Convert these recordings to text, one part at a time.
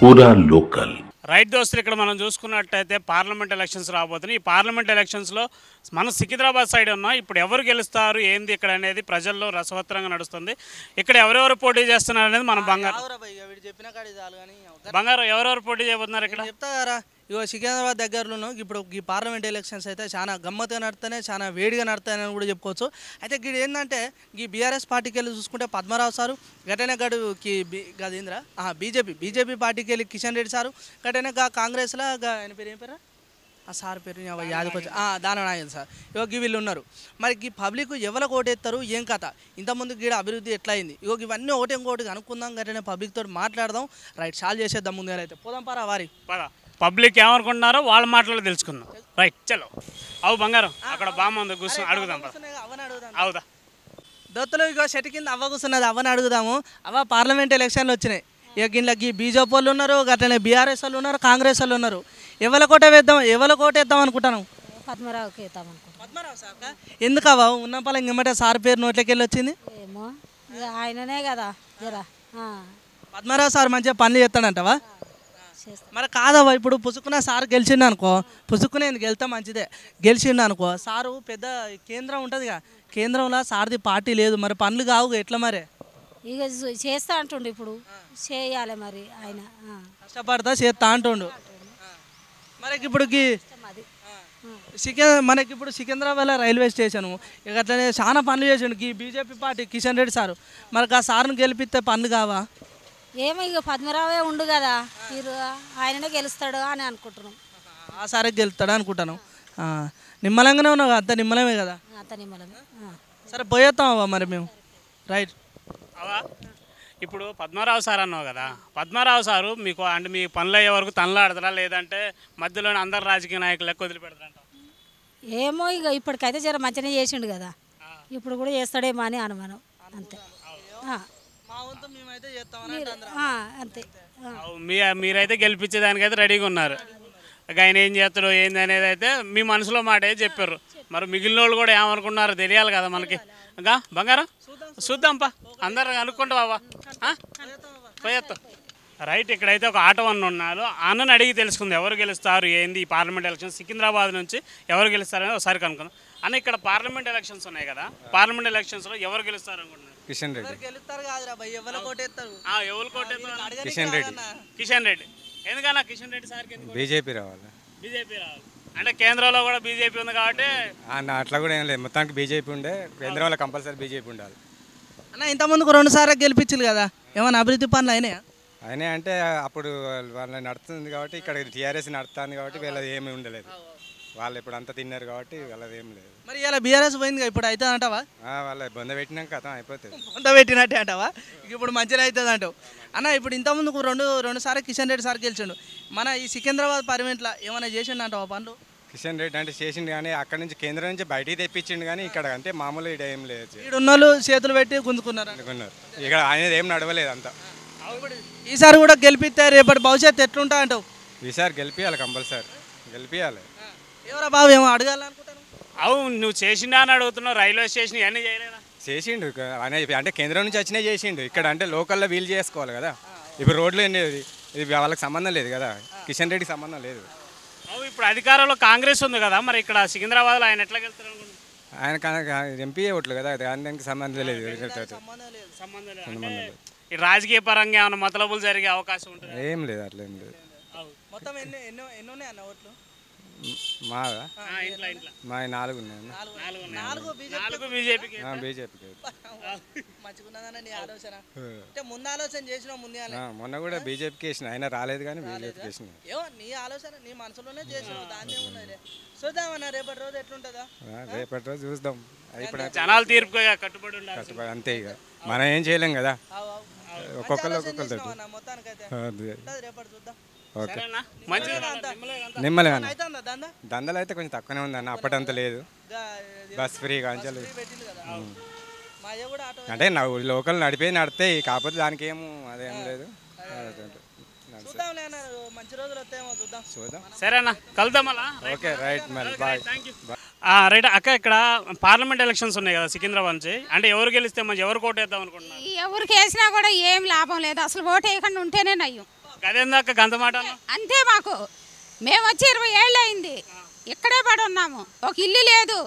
పూరా local. Right దోస్తులు ఇక్కడ మనం చూసుకున్నట్టయితే పార్లమెంట్ ఎలక్షన్స్ రాబోతున్నాయి. ఈ పార్లమెంట్ ఎలక్షన్స్లో మన సికింద్రాబాద్ సైడ్ ఉన్న ఇప్పుడు ఎవరు గెలుస్తారు ఏంది ఇక్కడ అనేది ప్రజల్లో రసవత్తరంగా నడుస్తుంది. ఇక్కడ ఎవరెవరు పోటీ చేస్తున్నారు అనేది మనం బంగారు బంగారు ఎవరెవరు పోటీ చేయబోతున్నారు ఇక్కడ? చెప్తారా ఇగో సికింద్రాబాద్ దగ్గరలోను ఇప్పుడు ఈ పార్లమెంట్ ఎలక్షన్స్ అయితే చాలా గమ్మత్తుగా నడుతున్నాయి చాలా వేడిగా నడుతున్నాయని కూడా చెప్పుకోవచ్చు. అయితే ఇక్కడ ఏంటంటే ఈ బీఆర్ఎస్ పార్టీకి వెళ్ళి చూసుకుంటే పద్మరావు సారు గటనే గడుకి గదేంద్ర బీజేపీ బీజేపీ పార్టీకి వెళ్ళి కిషన్ రెడ్డి సారు గటనే కాంగ్రెస్లో ఆయన పేరు ఏం పేరు ఆ సార్ పేరు యావ యాదకొచ్చి దాని సార్. ఇగో గీ వీళ్ళు ఉన్నారు. మరి ఈ పబ్లిక్ ఎవరికి ఓటేస్తారు ఏం కథ? ఇంతకుముందు గీడ అభివృద్ధి ఎట్లా అయింది? ఇగో ఇవన్నీ ఒకటి ఇంకోటి కనుక్కుందాం గట్లనే పబ్లిక్ తోటి మాట్లాడదాం. రైట్ సాల్వ్ చేసేద్దాం ముందు అయితే. పోదాం పారా వారి. పద. పబ్లిక్ ఏమనుకుంటున్నారో వాళ్ళ మాటలు తెలుసుకుందాం. రైట్ చలో. అవు బంగారం అక్కడ బామ్మ ఉంది కూర్చొని అడుగుదాం పద. అవని అడుగుదాం. అవుదా. దొత్తులు ఇగో చెట్టు కింద అవ్వ కూర్చున్నది అవ్వని అడుగుదాము. అవ్వ పార్లమెంట్ ఎలక్షన్లు వచ్చినాయి. ఇక గిన్నెలకి బీజేపీ వాళ్ళు ఉన్నారు అట్లనే బీఆర్ఎస్ వాళ్ళు ఉన్నారు కాంగ్రెస్ వాళ్ళు ఉన్నారు. ఎవరి కోట వేద్దాం ఎవరి కోట వేద్దాం అనుకుంటాను పద్మరావుకి పద్మరావు సార్ ఎందుకు అవ్వ? ఉన్న పలం ఇమ్మటే సార్ పేరు నోట్లోకి వెళ్ళి వచ్చింది? ఏమో ఆయననే కదా జరా పద్మరావు సార్ మంచిగా పనులు చేస్తాడంటవా? చేస్తాం మరి కాదవ్వ ఇప్పుడు పుసుకున్న సార్ గెలిచిండు అనుకో పుసుకునే గెలితే మంచిదే. గెలిచిండు అనుకో సారు పెద్ద కేంద్రం ఉంటుందిగా. కేంద్రంలో సార్ది పార్టీ లేదు మరి పనులు కావు ఎట్లా మరి? ఇక చేస్తా అంటుండు ఇప్పుడు. చేయాలి మరి ఆయన కష్టపడతా చేస్తా అంటుండు. మనకి ఇప్పుడు సికింద్ర మనకి ఇప్పుడు సికింద్రాబాద్ రైల్వే స్టేషన్. ఇక అట్లనే చాలా పనులు చేసిండు ఈ BJP party Kishan Reddy sir. మరి ఆ సార్ను గెలిపిస్తే పనులు కావా? ఏమో ఇక పద్మరావే ఉండు కదా మీరు ఆయననే గెలుస్తాడు అని అనుకుంటున్నాం. ఆ సారే గెలుస్తాడు అనుకుంటాను. నిమ్మలంగానే ఉన్నావు అంత నిమ్మలమే కదా? అతని మనమే ఆ. సరే పోయేస్తాం అవ్వ మరి మేము. రైట్. అవా ఇప్పుడు పద్మారావు సార్ అన్నావు కదా పద్మారావు సారు మీకు అంటే మీ పనులు అయ్యే వరకు తనలాడతారా లేదంటే మధ్యలోనే అందరు రాజకీయ నాయకులు లెక్క వదిలిపెడతారంట? ఏమో ఇక ఇప్పటికైతే జర మంచిగానే చేసిండు కదా ఇప్పుడు కూడా చేస్తాడేమో అని అనుమానం. అంతే. అంతే. మీరైతే గెలిపించేదానికైతే రెడీగా ఉన్నారు. ఇక ఆయన ఏం చేస్తాడో ఏంది అనేది అయితే మీ మనసులో మాట చెప్పారు. మరి మిగిలిన వాళ్ళు కూడా ఏమనుకున్నారో తెలియాలి కదా మనకి. ఇంకా బంగారం? చూద్దాంపా. అందరు అనుకుంటా బాబా పోయేత్తా. రైట్ ఇక్కడైతే ఒక ఆటో అన్న ఉన్నారు అన్నని అడిగి తెలుసుకుంది. ఎవరు గెలుస్తారు ఏంది? ఈ పార్లమెంట్ ఎలక్షన్ సికింద్రాబాద్ నుంచి ఎవరు గెలుస్తారని ఒకసారి కనుక్కుందాం. అన్న ఇక్కడ పార్లమెంట్ ఎలక్షన్స్ ఉన్నాయి కదా. పార్లమెంట్ ఎలక్షన్స్లో ఎవరు గెలుస్తారు అనుకుంటున్నారు కిషన్ రెడ్డి. గెలుస్తారు కాదురా భయ్ ఎవరు కోటేస్తారు కిషన్ రెడ్డి. కిషన్ రెడ్డి. ఎందుకన్నా కిషన్ రెడ్డి సార్కి ఎందుకు బీజేపీ రావాలి. బీజేపీ రావాలి. అంటే కేంద్రంలో కూడా బీజేపీ ఉంది కాబట్టి ఆ, నా అట్లా కూడా ఏం లేదు. మొత్తానికి బీజేపీ ఉండే. కేంద్రంలో కంపల్సరీ బీజేపీ ఉండాలి. అన్న ఇంత ముందుకు రెండు సార్లు గెలిపించారు కదా? ఏమైనా అభివృద్ధి పనులు అయినాయా? అయినా అంటే అప్పుడు వాళ్ళ నడుస్తుంది కాబట్టి ఇక్కడ టీఆర్ఎస్ నడుస్తుంది కాబట్టి వీళ్ళది ఏమీ ఉండలేదు. వాళ్ళు ఇప్పుడు అంతా తిన్నారు కాబట్టి వాళ్ళది ఏం లేదు. మరి ఇలా బీఆర్ఎస్ పోయింది ఇప్పుడు అవుతుంది అంటావా? వాళ్ళ బొంద పెట్టినాక కథం అయిపోతుంది. కొంత పెట్టినట్టే అంటావా? ఇప్పుడు మంచిగా అవుతుంది అంటావు. అన్న ఇప్పుడు ఇంత ముందుకు రెండు రెండు సార్లు కిషన్ రెడ్డి సార్ గెలిచిండు. మన ఈ సికింద్రాబాద్ పార్లమెంట్లో ఏమైనా చేసిండు అంటావా పనులు? కిషన్ రెడ్డి అంటే చేసిండు కానీ అక్కడ నుంచి కేంద్రం నుంచి బయటికి తెప్పించిండు కానీ ఇక్కడ అంటే మామూలు ఇక్కడ ఏం లేదు ఇక్కడ ఉన్నోళ్ళు చేతులు పెట్టి గుంజుకున్నారు? అనుకున్నారు ఇక్కడ ఆయన ఏం నడవలేదు అంతా. ఈసారి కూడా గెలిపిస్తే రేపటి భవిష్యత్తు ఎట్లుంటా అంటావు? ఈసారి గెలిపియాలి కంపల్సరీ. గెలిపియాలి. ఎవరా బాబు ఏమో అడగాలనుకుంటాను. అవును నువ్వు చేసిండా అని అడుగుతున్నావు రైల్వే స్టేషన్ ఇవన్నీ చేయలేదా చేసిండు ఆయన అంటే కేంద్రం నుంచి వచ్చినా చేసిండు. ఇక్కడ అంటే లోకల్లో వీలు చేసుకోవాలి కదా. ఇప్పుడు రోడ్లు ఏంటి ఇది? ఇది వాళ్ళకి సంబంధం లేదు కదా. కిషన్ రెడ్డికి సంబంధం లేదు. అవు ఇప్పుడు అధికారంలో కాంగ్రెస్ ఉంది కదా మరి ఇక్కడ సికింద్రాబాద్లో ఆయన ఎట్లా వెళ్తారు ఆయన ఎంపీ ఓట్లు కదా దానికి సంబంధం లేదు. సంబంధం లేదు. అంటే ఈ రాజకీయ పరంగా ఏమైనా మతలబులు జరిగే అవకాశం ఉంటుంది? ఏం లేదు అట్లా ఏం లేదు మొత్తం ఎన్ని ఎన్నో ఎన్ని ఉన్నాయి అన్న ఓట్లు? మ్, మాదా ఇంట్లో ఇంట్లో. మా నాలుగు ఉన్నాయి నాలుగు ఉన్నాయి. నాలుగు బీజేపీకి బీజేపీకి మంచిగున్నదన్న నీ ఆలోచన. అంటే ముందు ఆలోచన చేసినావు ముందే అలా. మొన్న కూడా బీజేపీకి వేసిన ఆయన రాలేదు కానీ బీజేపీకి వేసిన ఏమో నీ ఆలోచన నీ మనసులోనే చూద్దామన్న రేపటి రోజు ఎట్లుంటుందా? రేపటి రోజు చూద్దాం. ఇప్పుడు జనాలు తీర్పుగా కట్టుబడి కట్టుబడి అంతే ఇక. మనం ఏం చేయలేం కదా. ఒక్కొక్కరు ఒక్కొక్కరు రేపటి చూద్దాం. ఓకే. నిమ్మలే అన్న దందలు అయితే కొంచెం తక్కువనే ఉంది అన్న అప్పటంత లేదు. Bus free కాంచాలి. ఫ్రీ పెట్టింది కదా. మా అయ్య కూడా ఆటో అంటే నా లోకల్ నడిపే నడితే కాకపోతే దానికి ఏమో అదేం లేదు. సరేనా? కలుద్దాం ఓకే రైట్ మరి బాయ్. రైట్ అక్క ఇక్కడ పార్లమెంట్ ఎలక్షన్స్ ఉన్నాయి కదా సికింద్రాబాద్ నుంచి అంటే ఎవరు గెలిస్తే మంచి ఎవరు కోటేద్దాం అనుకుంటున్నారు? ఎవరికి వేసినా కూడా ఏం లాభం లేదు. అసలు ఓటు వేయకుండా ఉంటేనే నయ్యం. గంత మాట? అంతే మాకు. మేము వచ్చి ఇరవై ఏళ్ళు అయింది ఇక్కడే పడి ఉన్నాము. ఒక ఇల్లు లేదు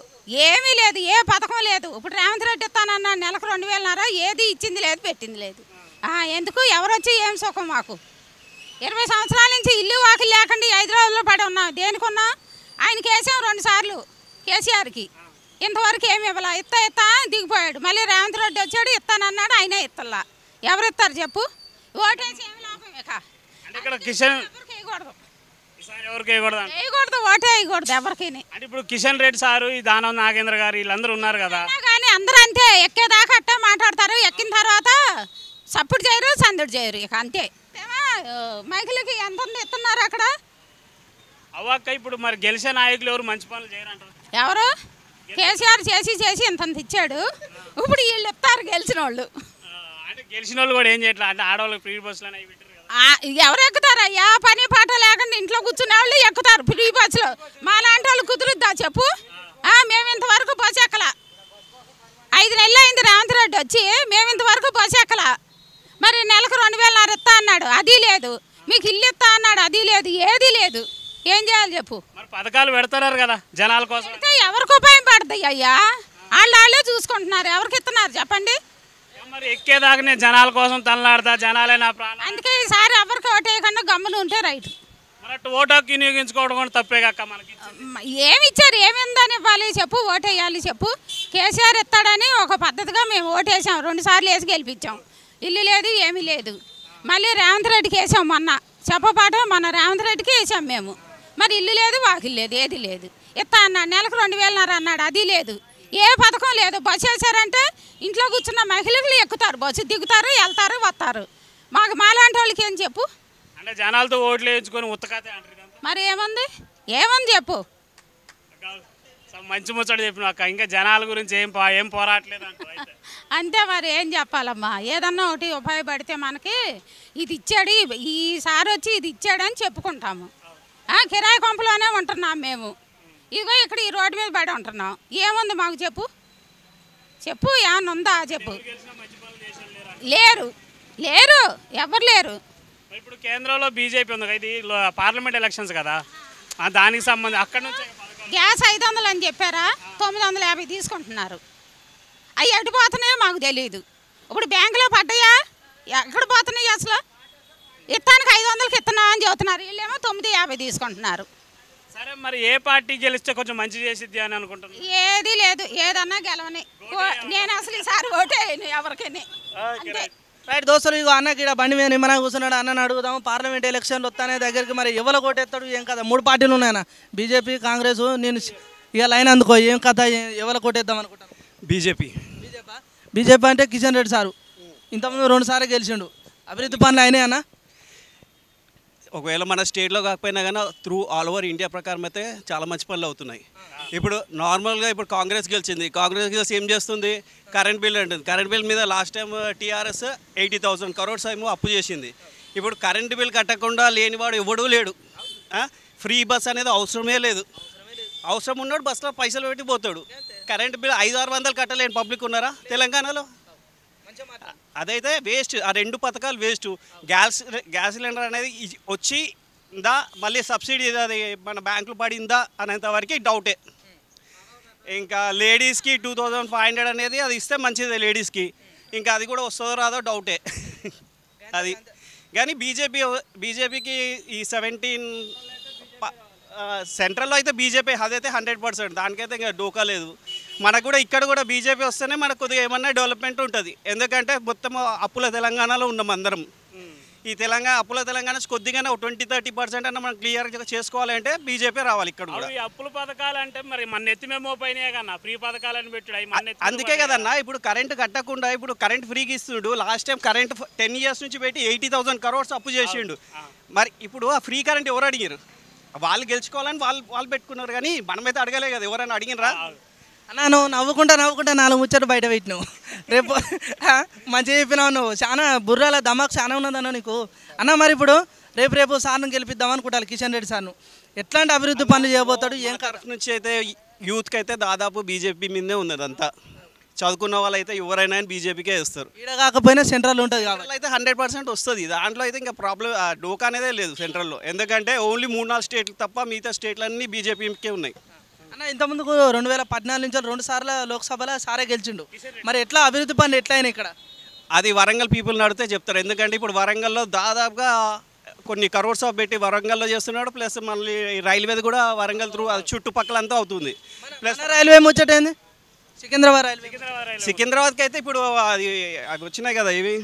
ఏమీ లేదు ఏ పథకం లేదు. ఇప్పుడు రేవంత్ రెడ్డి ఇస్తానన్నాడు నెలకు రెండు వేలన్నర ఏది ఇచ్చింది లేదు పెట్టింది లేదు. ఎందుకు? ఎవరు వచ్చి ఏం సుఖం మాకు? ఇరవై సంవత్సరాల నుంచి ఇల్లు వాకిలు లేకుండా హైదరాబాద్లో పడి ఉన్నాం. దేనికి ఉన్నాం ఆయనకి వేసాం రెండు సార్లు కేసీఆర్కి. ఇంతవరకు ఏమి ఇవ్వాల. ఇత్తా ఇత్తా దిగిపోయాడు. మళ్ళీ రేవంత్ రెడ్డి వచ్చాడు ఇస్తానన్నాడు ఆయనే ఇత్తల్లా ఎవరు ఇస్తారు చెప్పు? ఓటేసి ఏమి లాభం ఇక? అంటే ఇక్కడ కిషన్ ఎవరికి వేయకూడదు. ఈసారి ఎవరికి వేయకూడదు అంట. వేయకూడదు ఓటే వేయకూడదు ఎవరికి అంటే ఇప్పుడు కిషన్ రెడ్డి సారు ఈ దానం నాగేంద్ర గారు వీళ్ళందరూ ఉన్నారు కదా. కానీ అందరూ అంతే ఎక్కేదాకా అట్టే మాట్లాడతారు. ఎక్కిన తర్వాత సప్పుడు చేయరు సందుడు చేయరు ఇక అంతే. ఏమా, ఆ, మైకులకి ఎంత ఉంది ఇస్తున్నారు అక్కడ? అవ్వక్క ఇప్పుడు మరి గెలిచే నాయకులు ఎవరు? మంచి పనులు చేయరంటారు. ఎవరు? కేసీఆర్ చేసి చేసి ఇంత ఇచ్చాడు. ఇప్పుడు వీళ్ళు ఇస్తారు గెలిచిన వాళ్ళు ఆ, అంటే గెలిచిన వాళ్ళు కూడా ఏం చేయట్లేదు అంటే ఆడవాళ్ళకి ఫ్రీ బస్సులు అనేవి పెట్టారు ఎవరు ఎక్కుతారయ్యా? పని పాట లేకుండా ఇంట్లో కూర్చునే వాళ్ళు ఎక్కుతారు. ఫ్రీ బస్సులో. మా లాంటి వాళ్ళు కుదురుద్దా చెప్పు? మేము ఇంతవరకు ఎక్కల. ఐదు నెలలు అయింది రేవంత్ రెడ్డి వచ్చి మేము ఇంతవరకు ఎక్కల. మరి నెలకు రెండు వేలన్నర ఇస్తా అన్నాడు. అది లేదు. మీకు ఇల్లు ఇస్తా అన్నాడు. అది లేదు. ఏది లేదు. ఏం చేయాలి చెప్పు? పథకాలు పెడతారు కదా జనాల కోసం. ఎవరికి ఉపాయం పడుతుంది అయ్యా? వాళ్ళు వాళ్ళే చూసుకుంటున్నారు. ఎవరికి ఇస్తున్నారు చెప్పండి? మరి ఎక్కేదాకానే జనాల కోసం తనలాడతా జనాలే నా ప్రాణం అందుకే ఈసారి ఎవరికి ఓటేయకుండా గమ్మున ఉంటే రైట్. మరి అటు ఓటు హక్కు వినియోగించుకోవడం కూడా తప్పే మనకి. ఏమి ఇచ్చారు? ఏమిందని ఇవ్వాలి? చెప్పు ఓటేయాలి చెప్పు. కేసీఆర్ ఇస్తాడని ఒక పద్ధతిగా మేము ఓటేసాం రెండు సార్లు వేసి గెలిపించాం. ఇల్లు లేదు ఏమీ లేదు. మళ్ళీ రేవంత్ రెడ్డికి వేసాం మొన్న. చెప్పపాటు మొన్న రేవంత్ రెడ్డికి వేసాం మేము. మరి ఇల్లు లేదు వాకిల్ లేదు ఏది లేదు. ఇస్తా అన్నాడు. నెలకు రెండు వేలన్నర అన్నాడు. అది లేదు. ఏ పథకం లేదు. బస్సు వేసారంటే ఇంట్లో కూర్చున్న మహిళలు ఎక్కుతారు. బస్సు దిగుతారు వెళ్తారు వస్తారు. మాకు మాలాంటి వాళ్ళకి ఏం చెప్పు? అంటే జనాలతో ఓట్లు వేయించుకొని ఉత్తకాతే. మరి ఏముంది? ఏముంది చెప్పు? మంచి ముచ్చట చెప్పిన అక్క. ఇంకా జనాల గురించి ఏం పో- ఏం పోరాట్లేదు అంతే మరి ఏం చెప్పాలమ్మా? ఏదన్నా ఒకటి ఉపయోగపడితే మనకి ఇది ఇచ్చాడు ఈ- ఈసారి వచ్చి ఇది ఇచ్చాడని చెప్పుకుంటాము. కిరాయి కొంపలోనే ఉంటున్నాం మేము. ఇదిగో ఇక్కడ ఈ రోడ్డు మీద పడి ఉంటున్నాం. ఏముంది మాకు చెప్పు? చెప్పు ఏమన్నా ఉందా చెప్పు. లేరు లేరు. ఎవరు లేరు? ఇప్పుడు కేంద్రంలో బీజేపీ ఉంది ఇది పార్లమెంట్ ఎలక్షన్స్ కదా. దానికి సంబంధించి అక్కడ నుంచి గ్యాస్ ఐదు వందలు అని చెప్పారా? తొమ్మిది వందల యాభై తీసుకుంటున్నారు. అవి ఎటు పోతున్నాయో మాకు తెలియదు ఇప్పుడు బ్యాంకులో పడ్డాయా? ఎక్కడ పోతున్నాయి అసలు? ఇత్తానికి ఐదు వందలకి ఇస్తున్నా అని చెబుతున్నారు. వీళ్ళేమో తొమ్మిది యాభై తీసుకుంటున్నారు. సరే మరి ఏ పార్టీ గెలిస్తే కొంచెం మంచి చేసిద్ది అని అనుకుంటున్నాను ఏది లేదు ఏదన్నా గెలవని. నేను అసలు ఈసారి ఓటే ఎవరికని. అంతే. రైట్. దోస్తులు ఇగో అన్నకి ఇక్కడ బండి మీద నిమ్మన కూర్చున్నాడు అన్నని అడుగుదాం. పార్లమెంట్ ఎలక్షన్లు వస్తానే దగ్గరికి మరి ఎవరు కొట్టేస్తాడు? ఏం కదా మూడు పార్టీలు ఉన్నాయన్న. బీజేపీ కాంగ్రెస్ నేను ఇక లైన్ అందుకో ఏం కథ? ఎవరు కొట్టేద్దాం అనుకుంటాను బీజేపీ. బీజేపీ బీజేపీ అంటే కిషన్ రెడ్డి సారు. ఇంతకుముందు రెండు సార్లు గెలిచిండు. అభివృద్ధి పనులు అయినాయి అన్న ఒకవేళ మన స్టేట్లో కాకపోయినా కానీ త్రూ ఆల్ ఓవర్ ఇండియా ప్రకారం అయితే చాలా మంచి పనులు అవుతున్నాయి. ఇప్పుడు నార్మల్గా ఇప్పుడు కాంగ్రెస్ గెలిచింది. కాంగ్రెస్ గెలిచి ఏం చేస్తుంది? కరెంట్ బిల్ అంటుంది. కరెంట్ బిల్ మీద last time TRS eighty thousand crores ఏమో అప్పు చేసింది. ఇప్పుడు కరెంట్ బిల్ కట్టకుండా లేనివాడు ఎవడూ లేడు. ఫ్రీ బస్ అనేది అవసరమే లేదు. అవసరం ఉన్నాడు బస్సులో పైసలు పెట్టి పోతాడు. కరెంట్ బిల్ ఐదు ఆరు వందలు కట్టలేని పబ్లిక్ ఉన్నారా? తెలంగాణలో? అదైతే వేస్ట్ ఆ రెండు పథకాలు వేస్ట్. గ్యాస్ గ్యాస్ సిలిండర్ అనేది వచ్చి ఇందా మళ్ళీ సబ్సిడీ అది మన బ్యాంకులు పడిందా అనేంత వరకు డౌటే. ఇంకా లేడీస్కి టూ థౌజండ్ ఫైవ్ హండ్రెడ్ అనేది అది ఇస్తే మంచిదే లేడీస్కి. ఇంకా అది కూడా వస్తుందో రాదో డౌటే. అది. కానీ బీజేపీ బీజేపీకి ఈ సెవెంటీన్ సెంట్రల్లో అయితే బీజేపీ అదైతే హండ్రెడ్ పర్సెంట్ దానికైతే ఇంకా డోకా లేదు. మనకు కూడా ఇక్కడ కూడా బీజేపీ వస్తేనే మనకు కొద్దిగా ఏమన్నా డెవలప్మెంట్ ఉంటుంది. ఎందుకంటే మొత్తం అప్పుల తెలంగాణలో ఉన్నాం అందరం. ఈ తెలంగాణ అప్పుల తెలంగాణ కొద్దిగానే ట్వంటీ థర్టీ పర్సెంట్ అన్న మనం క్లియర్గా చేసుకోవాలంటే బీజేపీ రావాలి ఇక్కడ కూడా. అప్పుల పథకాలు అంటే మరి మన నెత్తి మేము పోయినాయి కన్నా ఫ్రీ పథకాలని పెట్టుడు అందుకే కదన్నా ఇప్పుడు కరెంట్ కట్టకుండా ఇప్పుడు కరెంట్ ఫ్రీగా ఇస్తుండు last time current ten years నుంచి పెట్టి ఎయిటీ థౌసండ్ కరోడ్స్ అప్పు చేసిండు. మరి ఇప్పుడు ఆ ఫ్రీ కరెంట్ ఎవరు అడిగారు వాళ్ళు గెలుచుకోవాలని వాళ్ళు వాళ్ళు పెట్టుకున్నారు కానీ మనమైతే అడగలే కదా ఎవరైనా అడిగినరా? అన్న నువ్వు నవ్వుకుంటా నవ్వుకుంటా నాలుగు ముచ్చట్లు బయట పెట్టినావు రేపు మంచిగా చెప్పినావు నువ్వు. చాలా బుర్రాల దమాక్ చాలా ఉన్నదన్న నీకు. అన్న మరి ఇప్పుడు రేపు రేపు సార్ను గెలిపిద్దాం అనుకుంటాను కిషన్ రెడ్డి సార్ను. ఎట్లాంటి అభివృద్ధి పనులు చేయబోతాడు ఏం తరఫు నుంచి అయితే యూత్కి అయితే దాదాపు బీజేపీ మీదే ఉన్నది అంతా చదువుకున్న వాళ్ళు అయితే ఎవరైనా బీజేపీకే ఇస్తారు ఈడ కాకపోయినా సెంట్రల్ ఉంటుంది కాబట్టి. అయితే హండ్రెడ్ పర్సెంట్ వస్తుంది. దాంట్లో అయితే ఇంకా ప్రాబ్లం డోకా అనేదే లేదు సెంట్రల్లో. ఎందుకంటే ఓన్లీ మూడు నాలుగు స్టేట్లు తప్ప మిగతా స్టేట్లన్నీ బీజేపీకే ఉన్నాయి. అన్న ఇంతకుముందుకు రెండు వేల పద్నాలుగు నుంచి రెండు సార్లు లోక్సభలో సారే గెలిచిండు. మరి ఎట్లా అభివృద్ధి పనులు ఎట్లా అయినాయి ఇక్కడ? అది వరంగల్ పీపుల్ నడితే చెప్తారు. ఎందుకంటే ఇప్పుడు వరంగల్లో దాదాపుగా కొన్ని కరోడ్స్ ఆఫ్ పెట్టి వరంగల్లో చేస్తున్నాడు ప్లస్ మళ్ళీ రైల్వేది కూడా వరంగల్ త్రూ అది చుట్టుపక్కలంతా అవుతుంది. ప్లస్ రైల్వే ముచ్చటైంది సికింద్రాబాద్ రైల్వే సికింద్రాబాద్కి అయితే ఇప్పుడు అది అవి వచ్చినాయి కదా ఇవి?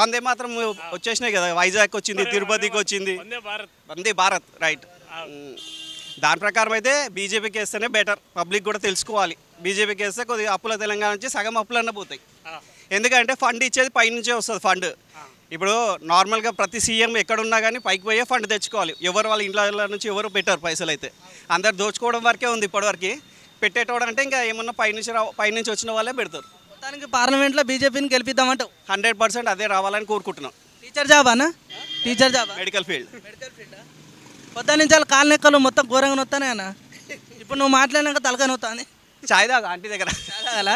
వందే మాత్రం వచ్చేసినాయి కదా. వైజాగ్ వచ్చింది తిరుపతికి వచ్చింది. వందే భారత్. వందే భారత్ రైట్. దాని ప్రకారం అయితే బీజేపీకి వేస్తేనే బెటర్ పబ్లిక్ కూడా తెలుసుకోవాలి. బీజేపీకి వేస్తే కొద్దిగా అప్పుల తెలంగాణ నుంచి సగం అప్పులన్నా పోతాయి. ఎందుకంటే ఫండ్ ఇచ్చేది పైనుంచే వస్తుంది ఫండ్ ఇప్పుడు నార్మల్గా ప్రతి సీఎం ఎక్కడున్నా కానీ పైకి పోయే ఫండ్ తెచ్చుకోవాలి. ఎవరు వాళ్ళ ఇంట్లో నుంచి ఎవరు పెట్టారు పైసలు అయితే. అందరు దోచుకోవడం వరకే ఉంది ఇప్పటివరకు పెట్టేటోడు అంటే ఇంకా ఏమన్నా పైనుంచి రా పైనుంచి వచ్చిన వాళ్ళే పెడతారు. మొత్తానికి పార్లమెంట్లో బీజేపీని గెలిపిద్దామంటావు? హండ్రెడ్ పర్సెంట్ అదే రావాలని కోరుకుంటున్నాం. టీచర్ జాబ్ అన్న టీచర్ జాబ్ మెడికల్ ఫీల్డ్ పొద్దు నుంచి వాళ్ళ కాలు నెక్కలు మొత్తం ఘోరంగా నొత్తానే అన్న ఇప్పుడు నువ్వు మాట్లాడినాక తలకాయ నొత్తాని చాయ్ దాగా ఆంటీ దగ్గర అలా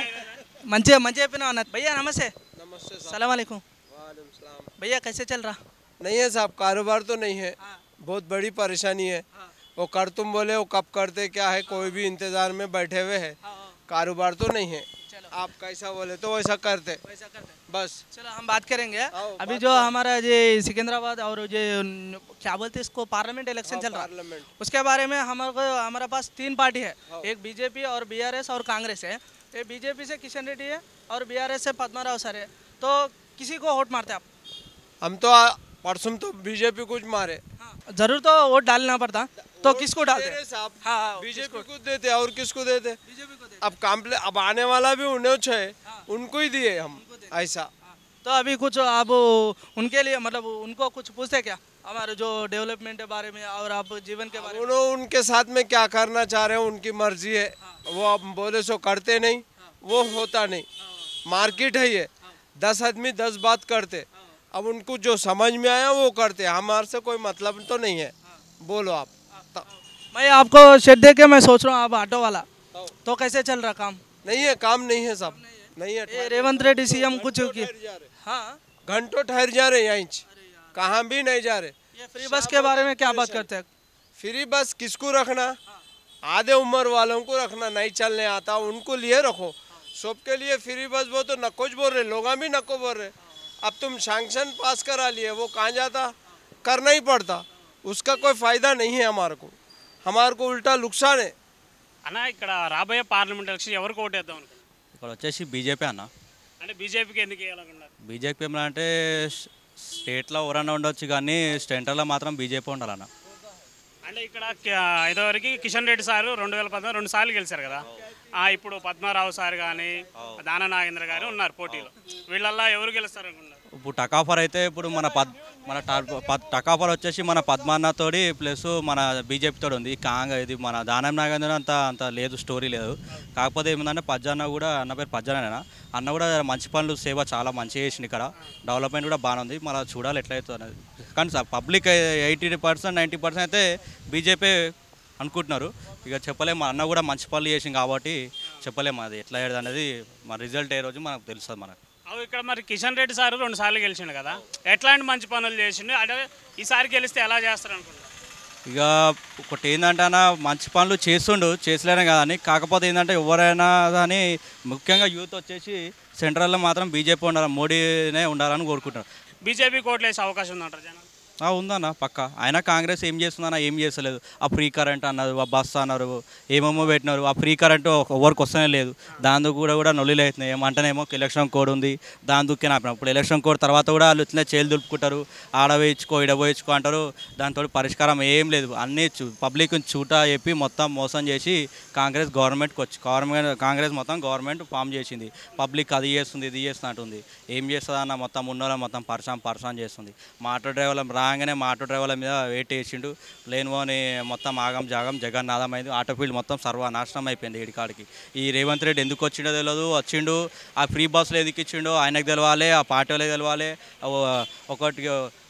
మంచిగా మంచిగా చెప్పినావు అన్న భయ్యా నమస్తే సలాం वालेकुम भैया कैसे चल रहा नहीं है साहब कारोबार तो नहीं है बहुत बड़ी परेशानी है वो कर तुम बोले वो कब करते क्या है कोई भी इंतजार में बैठे हुए हैं कारोबार तो नहीं है आप कैसा बोले तो वैसा करते। वैसा करते। बस। चलो हम बात करेंगे। अभी जो हमारा ये सिकंदराबाद और ये क्या बोलते इसको पार्लियामेंट इलेक्शन चल रहा है। उसके बारे में हमारे हमारे पास तीन पार्टी है। एक बीजेपी और बीआरएस और कांग्रेस है। ये बीजेपी से किशन रेड्डी है और बीआरएस से पदमा राव सर है। तो किसी को वोट मारते आप? हम तो परसों तो बीजेपी कुछ मारे। ज़रूर तो वोट डालना पड़ता। तो किसको डालते? साहब हाँ हाँ, बीजेपी को देते और किसको देते? अब काम्प्ले अब आने वाला भी उन्हें है उनको ही दिए हम ऐसा। तो अभी कुछ आप उनके लिए मतलब उनको कुछ पूछते क्या? हमारे जो डेवलपमेंट के बारे में और आप जीवन के बारे में। उन्होंने उनके साथ में क्या करना चाह रहे हैं उनकी मर्ज़ी है। वो अब बोले सो करते नहीं वो होता नहीं। मार्केट है ये। दस आदमी दस बात करते। अब उनको जो समझ में आया वो करते हमारे से कोई मतलब तो नहीं है। बोलो आप। मैं आपको शेड दे के मैं सोच रहा हूँ आप ऑटो वाला। तो कैसे चल रहा काम? नहीं है काम नहीं है सब। नहीं है। रेवंत रेड्डी सीएम कुछ की हाँ। घंटों ठहर जा रहे यहीं। कहाँ भी नहीं जा रहे। ये फ्री बस के बारे में क्या बात करते हैं? फ्री बस किसको रखना? आधे उम्र वालों को रखना नहीं चलने आता। उनको लिए रखो। सबके लिए फ्री बस वो तो नकोच बोल रहे लोग भी नको बोल रहे। अब तुम सैंक्शन पास करा लिए वो कहाँ जाता करना ही पड़ता उसका कोई फायदा नहीं है हमारे को हमारे को उल्टा नुकसान है అన్న ఇక్కడ రాబోయే పార్లమెంట్ ఎలక్షన్ ఎవరికి ఓటేద్దాం అనుకుంటున్నారు ఇక్కడ వచ్చేసి బీజేపీ అన్న అంటే బీజేపీకి ఎందుకు వేయాలనుకున్నారు బీజేపీ ఏమన్నా అంటే స్- స్టేట్లో ఎవరన్నా ఉండొచ్చు కానీ సెంటర్లో మాత్రం బీజేపీ ఉండాలన్న అంటే ఇక్కడ కి- ఇదివరకు కిషన్ రెడ్డి సార్ రెండు వేల పద్నాలుగు రెండు సార్లు గెలిచారు కదా ఆ, ఇప్పుడు పద్మారావు సార్ కానీ దాన నాగేంద్ర గారు ఉన్నారు పోటీలో. వీళ్ళల్లా ఎవరు గెలుస్తారు అనుకున్నారు ఇప్పుడు టకాఫర్ అయితే ఇప్పుడు మన పద్ మన టకాఫర్ వచ్చేసి మన పద్మాన్నతోటి ప్లస్ మన బీజేపీతో ఉంది. కాంగ ఇది మన దానం నాగేంద్ర అంత అంత లేదు స్టోరీ లేదు. కాకపోతే ఏమిందంటే పజ్జన్న కూడా అన్న పేరు పజ్జనేనా అన్న కూడా మంచి పనులు సేవ చాలా మంచిగా చేసింది ఇక్కడ. డెవలప్మెంట్ కూడా బాగానే ఉంది. మళ్ళీ చూడాలి ఎట్లయితుంది అనేది కానీ public eighty percent ninety percent అయితే బీజేపీ అనుకుంటున్నారు. ఇక చెప్పలేము అన్న కూడా మంచి పనులు చేసింది కాబట్టి చెప్పలేము అది ఎట్లా అయ్యేది అనేది మన రిజల్ట్ ఏ రోజు మనకు తెలుస్తుంది మనకు. అవి ఇక్కడ మరి కిషన్ రెడ్డి సార్ రెండు సార్లు గెలిచిండు కదా ఎట్లాంటి మంచి పనులు చేసిండు? అంటే ఈసారి గెలిస్తే ఎలా చేస్తారు అనుకుంటున్నారు? ఇక ఒకటి ఏంటంటే అన్న మంచి పనులు చేస్తుండు చేసలేనే కానీ కాకపోతే ఏంటంటే ఎవరైనా కానీ ముఖ్యంగా యూత్ వచ్చేసి సెంట్రల్లో మాత్రం బీజేపీ ఉండాలి మోడీనే ఉండాలని కోరుకుంటున్నారు. బీజేపీ కోట్లు వేసే అవకాశం ఉందంటారు జనం ఉందన్న పక్క. అయినా కాంగ్రెస్ ఏం చేస్తుందన్న ఏం చేస్తలేదు. ఆ ఫ్రీ కరెంట్ అన్నారు ఆ బస్ అన్నారు ఏమేమో పెట్టినారు. ఆ ఫ్రీ కరెంట్ ఎవరికి వస్తూనే లేదు. దాని కూడా కూడా నొల్లిలు అవుతున్నాయి. ఏమంటేనేమో ఎలక్షన్ కోడ్ ఉంది. దాని దుక్కి ఆపినాం. ఇప్పుడు ఎలక్షన్ కోడ్ తర్వాత కూడా వాళ్ళు వచ్చిన చేలు దులుపుకుంటారు. ఆడ ఇడబోయించుకో ఇడ అంటారు. దాంతో పరిష్కారం ఏం లేదు. అన్నీ పబ్లిక్ చూట చెప్పి మొత్తం మోసం చేసి కాంగ్రెస్ గవర్నమెంట్కి వచ్చి గవర్నమెంట్ కాంగ్రెస్ మొత్తం గవర్నమెంట్ ఫామ్ చేసింది. పబ్లిక్ అది చేస్తుంది ఇది చేస్తుంది అంటుంది. ఏం చేస్తుందన్న మొత్తం ఉన్నోళ్ళ మొత్తం పర్సాన్ పర్సాన్ చేస్తుంది. మాట్లాడే వాళ్ళం రాగానే మా ఆటో డ్రైవర్ల మీద వెయిట్ వేసిండు. అని మొత్తం ఆగం జాగం జగన్నాథం అయింది ఆటో ఫీల్డ్ మొత్తం సర్వనాశనం అయిపోయింది ఇడికాడికి ఈ రేవంత్ రెడ్డి ఎందుకు వచ్చిండో తెలియదు వచ్చిండు ఆ ఫ్రీ బస్సులు ఎందుకు ఇచ్చిండు ఆయనకు తెలవాలి ఆ పార్టీ వాళ్ళకి తెలవాలి. ఒకటి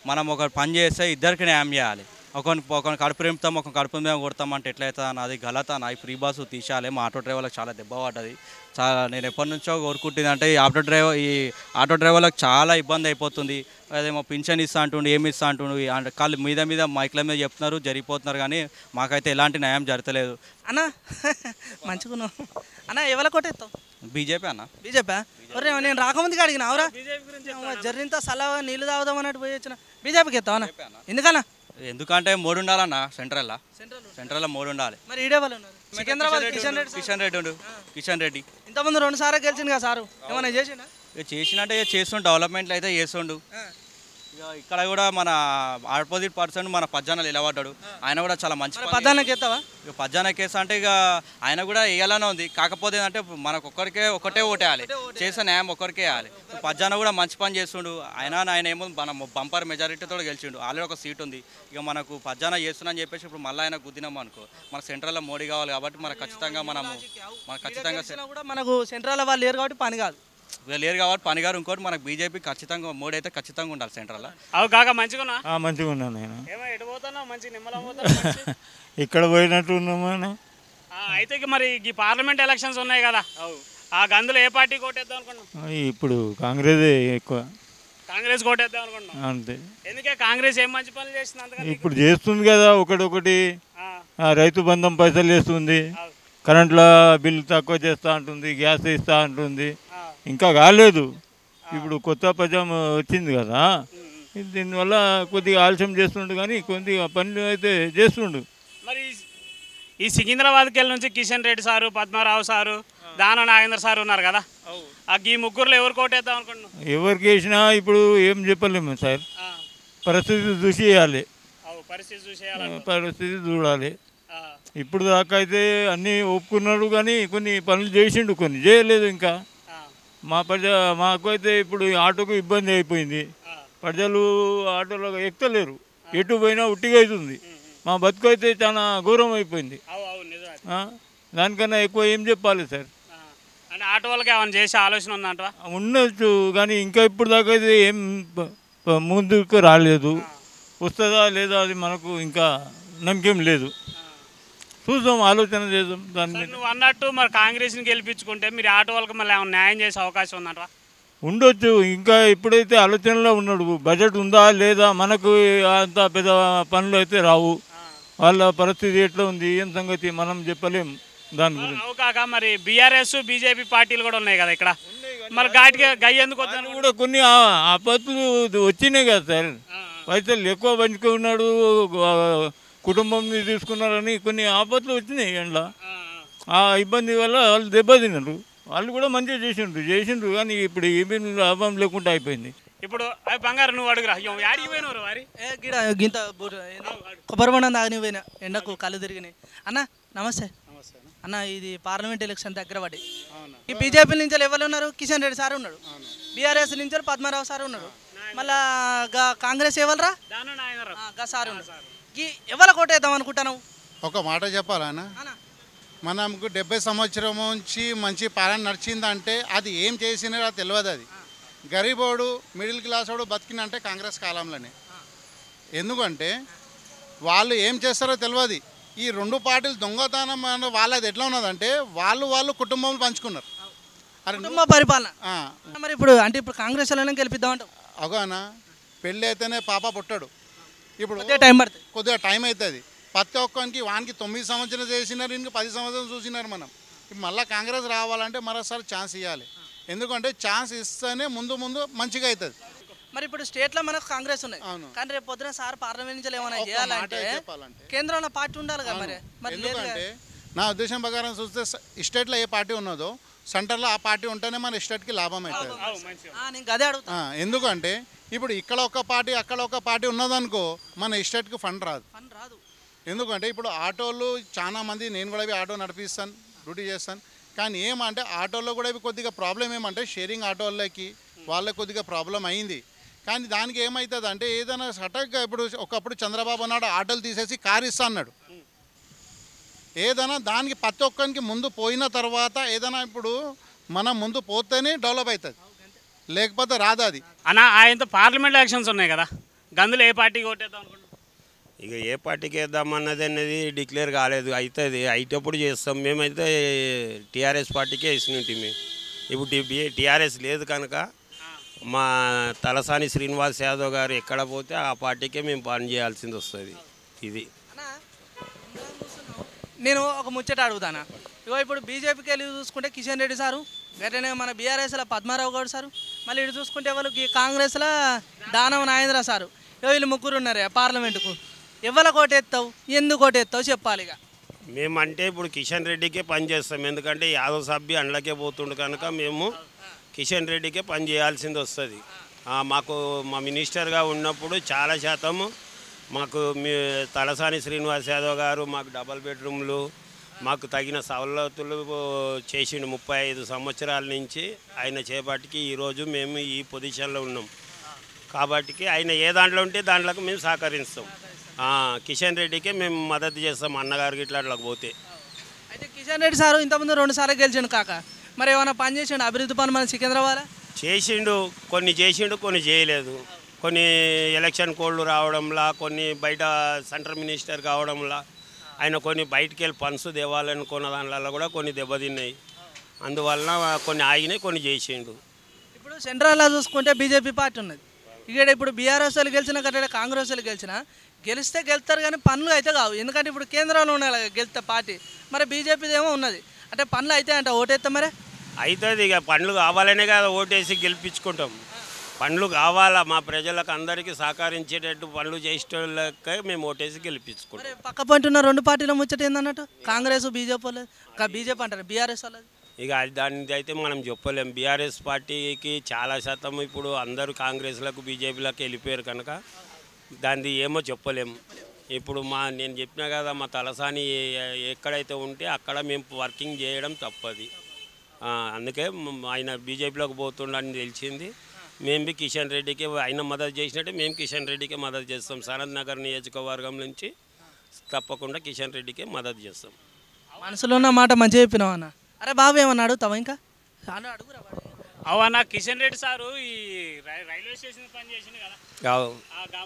మనం ఒక పని చేస్తే ఇద్దరికి న్యాయం చేయాలి. ఒకని ఒకని కడుపు రేపుతాం ఒక కడుపు మీద కొడతాం అంటే ఎట్లయితే అన్న అది గలత అన్న ఈ ఫ్రీ బస్సు తీసేయాలి మా ఆటో డ్రైవర్లకు చాలా దెబ్బ పడ్డది. చాలా నేను ఎప్పటి నుంచో కోరుకుంటుంది అంటే ఈ ఆటో డ్రైవర్ ఈ ఆటో డ్రైవర్లకు చాలా ఇబ్బంది అయిపోతుంది. అదేమో పింఛన్ ఇస్తా అంటుండు ఏమి ఇస్తా అంటుండు. అంటే కాళ్ళు మీద మీద మైక్ల మీద చెప్తున్నారు జరిగిపోతున్నారు కానీ మాకైతే ఎలాంటి న్యాయం జరగలేదు. అన్న మంచిగున్నావు. అన్న ఎవరి కొట్టేస్తావు బీజేపీ అన్న. బీజేపీ ఒరే నేను రాకముందుకి అడిగిన అవురా? జర్రింత సలహా నీళ్ళు తాగుదాం అన్నట్టు పోయి వచ్చిన. బీజేపీకి ఎత్తావు అన్న. ఎందుకన్నా? ఎందుకంటే మూడు ఉండాలన్న సెంట్రల్లో సెంట్రల్లో మూడు ఉండాలి మరి ఈడే వాళ్ళు ఉన్నారు. సికింద్రాబాద్ కిషన్ రెడ్డి కిషన్ రెడ్డి ఉండు కిషన్ రెడ్డి. ఇంతకుముందు రెండు సార్లు గెలిచింది కదా సారు. ఏమైనా చేసిండా? చేసినట్టే చేస్తుండు డెవలప్మెంట్లు అయితే చేస్తుండు. ఇక్కడ కూడా మన ఆపోజిట్ పర్సన్ మన పజ్జాన నిలబడ్డాడు. ఆయన కూడా చాలా మంచి పద్దానికి ఎత్తావా ఇక పజ్జాన కేసు అంటే ఇక ఆయన కూడా వేయాలనే ఉంది. కాకపోతే ఏంటంటే మనకు ఒక్కరికే ఒకటే ఓటేయాలి. చేసే న్యాయం ఒక్కరికే వేయాలి. పజ్జాన కూడా మంచి పని చేస్తుండు. ఆయన ఆయన ఏమో మన బంపర్ మెజారిటీతో గెలిచిండు. ఆల్రెడీ ఒక సీట్ ఉంది. ఇక మనకు పజ్జాన చేస్తున్నా చెప్పేసి ఇప్పుడు మళ్ళీ ఆయన గుద్దినాం అనుకో. మన సెంట్రల్లో మోడీ కావాలి కాబట్టి మనకు ఖచ్చితంగా మనము మనకు ఖచ్చితంగా కూడా మనకు సెంట్రల్ వాళ్ళు లేరు కాబట్టి పని కాదు. లేరు కాబట్టి పని గారు ఇంకోటి మనకు బీజేపీ ఖచ్చితంగా మోడీ అయితే ఖచ్చితంగా ఉండాలి సెంట్రల్లో. అవు కాక మంచిగున్నా? ఆ, మంచిగా ఉన్నాను నేను. ఏమో ఎటు పోతున్నావు? మంచి నిమ్మలం పోతున్నావు ఇక్కడ పోయినట్టు ఉన్నామని అయితే ఇక మరి ఈ పార్లమెంట్ ఎలక్షన్స్ ఉన్నాయి కదా. ఆ గందులో ఏ పార్టీ కోటేద్దాం అనుకుంటున్నాం ఇప్పుడు కాంగ్రెస్ ఎక్కువ. కాంగ్రెస్ కోటేద్దాం అనుకుంటున్నాం అంతే. ఎందుకే కాంగ్రెస్ ఏం మంచి పనులు చేసింది అంతగా ఇప్పుడు చేస్తుంది కదా ఒకటొకటి. రైతు బంధం పైసలు వేస్తుంది. కరెంట్ల బిల్లు తక్కువ చేస్తా అంటుంది గ్యాస్ ఇస్తా అంటుంది. ఇంకా కాలేదు. ఇప్పుడు కొత్త పజాం వచ్చింది కదా. దీనివల్ల కొద్దిగా ఆలస్యం చేస్తుండు కానీ కొద్దిగా పనులు అయితే చేస్తుండు. మరి ఈ- సికింద్రాబాద్కి వెళ్ళి నుంచి కిషన్ రెడ్డి సారు పద్మారావు సారు దాన నాగేంద్ర సార్ ఉన్నారు కదా. ఆ ఈ ముగ్గురులో ఎవరు కోటేద్దాం అనుకుంటున్నాం ఎవరికి వేసినా ఇప్పుడు ఏం చెప్పలేము సార్. పరిస్థితి చూసి వేయాలి చూసేయాలి పరిస్థితి చూడాలి. ఇప్పుడు దాకా అయితే అన్నీ ఒప్పుకున్నాడు కానీ కొన్ని పనులు చేసిండు కొన్ని చేయలేదు ఇంకా. మా ప్రజ మాకు అయితే ఇప్పుడు ఆటోకు ఇబ్బంది అయిపోయింది. ప్రజలు ఆటోలో ఎక్కలేరు. ఎటు పోయినా ఉట్టిగా అవుతుంది. మా బతుకు అయితే చాలా ఘోరం అయిపోయింది? దానికన్నా ఎక్కువ ఏం చెప్పాలి సార్? ఆటో వాళ్ళకి ఏమైనా చేసే ఆలోచన ఉందంట ఉండొచ్చు కానీ ఇంకా ఇప్పుడు దాకా అయితే ఏం ముందుకు రాలేదు. వస్తుందా లేదా అది మనకు ఇంకా నమ్మకం లేదు. చూద్దాం ఆలోచన చేద్దాం నువ్వు అన్నట్టు మరి కాంగ్రెస్ని గెలిపించుకుంటే మీరు ఆటో వాళ్ళకి మళ్ళీ ఏమైనా న్యాయం చేసే అవకాశం ఉందంట? ఉండొచ్చు. ఇంకా ఇప్పుడైతే ఆలోచనలో ఉన్నాడు బడ్జెట్ ఉందా లేదా మనకు అంత పెద్ద పనులు అయితే రావు. వాళ్ళ పరిస్థితి ఎట్లా ఉంది ఏం సంగతి మనం చెప్పలేం దాని గురించి. కాక మరి బీఆర్ఎస్ బీజేపీ పార్టీలు కూడా ఉన్నాయి కదా ఇక్కడ? మరి ఘాటిగా గయ్య ఎందుకు వద్దని కూడా కొన్ని ఆపత్తులు వచ్చినాయి కదా సార్. పైసలు ఎక్కువ పంచుకున్నాడు ఆ, కుటుంబంని తీసుకున్నారని కొన్ని ఆపత్తులు వచ్చినాయి ఎండ్ల. ఆ ఇబ్బంది వల్ల వాళ్ళు దెబ్బతిన్నారు. వాళ్ళు కూడా మంచిగా చేసిండ్రు. చేసిండ్రు కానీ ఇప్పుడు ఏమీ లాభం లేకుండా అయిపోయింది. ఇప్పుడు అవి బంగారు నువ్వు అడుగురా. అయ్యో యాడికి పోయినవారు వారి ఏ గిడ గింత బుర్ర ఏంది? కొబ్బరి బొండం తాగని పోయినా. ఎండకు కళ్ళు తిరిగినాయి. అన్న నమస్తే. అన్న. ఇది పార్లమెంట్ ఎలక్షన్ దగ్గర పడి. ఈ బీజేపీ నుంచి ఎవరు ఉన్నారు? కిషన్ రెడ్డి సార్ ఉన్నాడు. బీఆర్ఎస్ నుంచి పద్మారావు సార్ ఉన్నాడు. మళ్ళా కాంగ్రెస్ ఎవరురా దాని నాయనరు ఆ, గా సార్ ఉన్నాడు. ఈ ఎవరు కొట్టేద్దాం అనుకుంటాను ఒక మాట చెప్పాలన్నా మనకు డెబ్బై సంవత్సరం నుంచి మంచి పాలన నడిచిందంటే అది ఏం చేసినారో అది తెలియదు అది. గరీబోడు మిడిల్ క్లాస్ వాడు బతికినంటే కాంగ్రెస్ కాలంలోనే. ఎందుకంటే వాళ్ళు ఏం చేస్తారో తెలియదు. ఈ రెండు పార్టీలు దొంగతనం వాళ్ళది ఎట్లా ఉన్నదంటే వాళ్ళు వాళ్ళు కుటుంబం పంచుకున్నారు. కుటుంబ పరిపాలన. మరి ఇప్పుడు అంటే ఇప్పుడు కాంగ్రెస్ వాళ్ళనే గెలిపిద్దామంటావు? అవగానా పెళ్ళి అయితేనే పాప పుట్టాడు. ఇప్పుడు టైం పడుతుంది. కొద్దిగా టైం అవుతుంది ప్రతి ఒక్కరికి వానికి తొమ్మిది సంవత్సరాలు చేసినారు ఇంక పది సంవత్సరాలు చూసినారు మనం. ఇప్పుడు మళ్ళీ కాంగ్రెస్ రావాలంటే మరోసారి ఛాన్స్ ఇవ్వాలి ఎందుకంటే ఛాన్స్ ఇస్తేనే ముందు ముందు మంచిగా అవుతుంది మరి ఇప్పుడు స్టేట్లో మనకు కాంగ్రెస్ ఉన్నాయి కానీ రేపు పొద్దున సార్ పార్లమెంట్ నుంచి ఏమైనా చేయాలంటే. కేంద్రంలో పార్టీ ఉండాలి కదా మరి. ఎందుకంటే నా ఉద్దేశం ప్రకారం చూస్తే స్టేట్లో ఏ పార్టీ ఉన్నదో సెంటర్లో ఆ పార్టీ ఉంటేనే మన స్టేట్కి లాభం అవుతుంది ఆ, నేను అదే అడుగుతా. ఆ, ఎందుకంటే ఇప్పుడు ఇక్కడ ఒక పార్టీ అక్కడ ఒక పార్టీ ఉన్నదనుకో మన స్టేట్కి ఫండ్ రాదు. రాదు. ఎందుకంటే ఇప్పుడు ఆటోలు చాలా మంది నేను కూడా ఆటో నడిపిస్తాను డ్యూటీ చేస్తాను. కానీ ఏమంటే ఆటోలో కూడా ఇవి కొద్దిగా ప్రాబ్లం ఏమంటే షేరింగ్ ఆటోలకి వాళ్ళకి కొద్దిగా ప్రాబ్లం అయింది. కానీ దానికి ఏమవుతుంది అంటే ఏదైనా సటక్గా ఇప్పుడు ఒకప్పుడు చంద్రబాబు నాయుడు ఆటోలు తీసేసి కారు ఇస్తా అన్నాడు. ఏదైనా దానికి ప్రతి ఒక్కరికి ముందు పోయిన తర్వాత ఏదైనా ఇప్పుడు మనం ముందు పోతేనే డెవలప్ అవుతుంది. లేకపోతే రాదు అది. అన్న ఆయనతో పార్లమెంట్ ఎలక్షన్స్ ఉన్నాయి కదా. గందులో ఏ పార్టీ కొట్టేద్దాం అనుకుంటున్నాం ఇక ఏ పార్టీకి వేద్దామన్నది అనేది డిక్లేర్ కాలేదు. అవుతుంది అయిటప్పుడు చేస్తాం. మేమైతే టీఆర్ఎస్ పార్టీకే వేసినట్టు ఇప్పుడు టీఆర్ఎస్ లేదు కనుక మా తలసాని శ్రీనివాస్ యాదవ్ గారు ఎక్కడ పోతే ఆ పార్టీకే మేము పని చేయాల్సింది వస్తుంది. ఇది. నేను ఒక ముచ్చట అడుగుతాను? ఇగో ఇప్పుడు బీజేపీకి వెళ్ళి చూసుకుంటే కిషన్ రెడ్డి సారు గట్లనే మన బీఆర్ఎస్లో పద్మారావు గౌడ్ సారు మళ్ళీ ఇటు చూసుకుంటే వాళ్ళకి కాంగ్రెస్లో దానవ నాగేంద్ర సారు. వీళ్ళు ముగ్గురు ఉన్నారు పార్లమెంటుకు. ఎవరి కోటెత్తావు? ఎందుకు కోటెత్తావు? చెప్పాలి ఇక మేమంటే ఇప్పుడు కిషన్ రెడ్డికే పని చేస్తాం. ఎందుకంటే యాదవ్ సభ్య అండ్లకే పోతుండు కనుక మేము కిషన్ రెడ్డికే పని చేయాల్సింది వస్తుంది. మాకు మా మినిస్టర్గా ఉన్నప్పుడు చాలా శాతము మాకు మీ తలసాని శ్రీనివాస్ యాదవ్ గారు మాకు డబల్ బెడ్రూమ్లు మాకు తగిన సవలతులు చేసిండు ముప్పై ఐదు సంవత్సరాల నుంచి ఆయన చేపట్టికి ఈరోజు మేము ఈ పొజిషన్లో ఉన్నాం. కాబట్టి ఆయన ఏ దాంట్లో ఉంటే దాంట్లోకి మేము సహకరిస్తాం. కిషన్ రెడ్డికే మేము మద్దతు చేస్తాం అన్నగారికి ఇట్లా అట్లా పోతే. అయితే కిషన్ రెడ్డి సారు ఇంతకుముందు రెండు సార్లు గెలిచిండు కాక మరి ఏమైనా పని చేసిండు? అభివృద్ధి పని మన సికింద్రాబాద్ చేసిండు కొన్ని చేసిండు కొన్ని చేయలేదు. కొన్ని ఎలక్షన్ కోడ్లు రావడంలా కొన్ని బయట సెంట్రల్ మినిస్టర్ కావడంలా ఆయన కొన్ని బయటికి వెళ్ళి పన్సు దేవాలనుకున్న దానిలో కూడా కొన్ని దెబ్బతిన్నాయి. అందువలన కొన్ని ఆగినాయి కొన్ని చేసిండు. ఇప్పుడు సెంట్రల్లో చూసుకుంటే బీజేపీ పార్టీ ఉన్నది. ఇక్కడ ఇప్పుడు బీఆర్ఎస్ వాళ్ళు గెలిచిన కట్టే కాంగ్రెస్ వాళ్ళు గెలిచిన గెలిస్తే గెలుస్తారు కానీ పనులు అయితే కావు. ఎందుకంటే ఇప్పుడు కేంద్రంలో ఉన్నాయి గెలితే పార్టీ మరి బీజేపీది ఏమో ఉన్నది. అంటే పనులు అయితే అంట ఓటేస్తాం మరి? అవుతుంది ఇక పండ్లు కావాలనే కదా ఓటేసి గెలిపించుకుంటాం. పండ్లు కావాలా? మా ప్రజలకు అందరికీ సహకరించేటట్టు పనులు చేసేటోళ్ళకే మేము ఓటేసి గెలిపించుకుంటాం పక్క పంట ఉన్న రెండు పార్టీల ముచ్చట ఏందన్నట్టు? కాంగ్రెస్ బీజేపీ బీజేపీ అంటారు. బీఆర్ఎస్ వాళ్ళది. ఇక దానిది అయితే మనం చెప్పలేం. బీఆర్ఎస్ పార్టీకి చాలా శాతం ఇప్పుడు అందరూ కాంగ్రెస్లకు బీజేపీలకు వెళ్ళిపోయారు కనుక దానిది ఏమో చెప్పలేం. ఇప్పుడు మా నేను చెప్పినా కదా మా తలసాని ఎక్కడైతే ఉంటే అక్కడ మేము వర్కింగ్ చేయడం తప్పది. అందుకే ఆయన బీజేపీలోకి పోతుండని తెలిసింది. మేము బి కిషన్ రెడ్డికి ఆయన మద్దతు చేసినట్టే మేము కిషన్ రెడ్డికి మద్దతు చేస్తాం. సనత్ నగర్ నియోజకవర్గం నుంచి తప్పకుండా కిషన్ రెడ్డికే మద్దతు చేస్తాం. మనసులో ఉన్న మాట మంచిగా చెప్పినావు అన్న. అరే బాబు ఏమన్నా అడుగుతావా ఇంకా? చాలా అడుగురా వాడు. అవన్న కిషన్ రెడ్డి సారు ఈ రైల్వే స్టేషన్ పని చేసింది కదా. కావు ఆ గా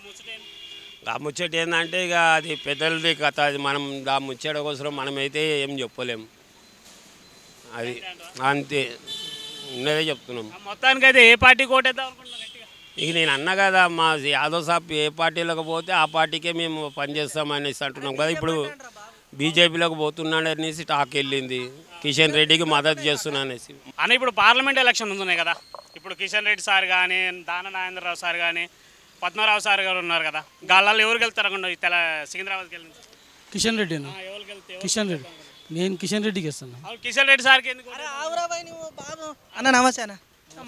ముచ్చటేం? ఏంటంటే ఇక అది పెద్దలది కథ అది మనం ఆ ముచ్చట కోసం మనమైతే ఏం చెప్పలేం. అది అంతే. ఉన్నదే చెప్తున్నాం. మొత్తానికి అయితే ఏ పార్టీ కోటేద్దాం అనుకుంటున్నాం ఇక నేను అన్నా కదా మా యాదవ్ సాబ్ ఏ పార్టీలోకి పోతే ఆ పార్టీకే మేము పనిచేస్తాం అనేసి అంటున్నాం కదా. ఇప్పుడు బీజేపీలోకి పోతున్నాడు అనేసి టాక్ వెళ్ళింది. కిషన్ రెడ్డికి మద్దతు చేస్తున్నా అనేసి. అన్న ఇప్పుడు పార్లమెంట్ ఎలక్షన్ ఉన్నాయి కదా. ఇప్పుడు కిషన్ రెడ్డి సార్ కానీ దాన నాగేంద్రరావు సార్ కానీ పద్మరావు సార్ గారు ఉన్నారు కదా. గాళ్ళల్లో ఎవరు వెళ్తారు అనుకుంటా ఈ తెల సికింద్రాబాద్కి వెళ్ళి కిషన్ రెడ్డి కిషన్ రెడ్డి. నేను కిషన్ రెడ్డికి ఇస్తాను కిషన్ రెడ్డి సార్కి ఎందుకు అరే ఆవురా బాయ్ నువ్వు బాబు. అన్న నమస్తే అన్న.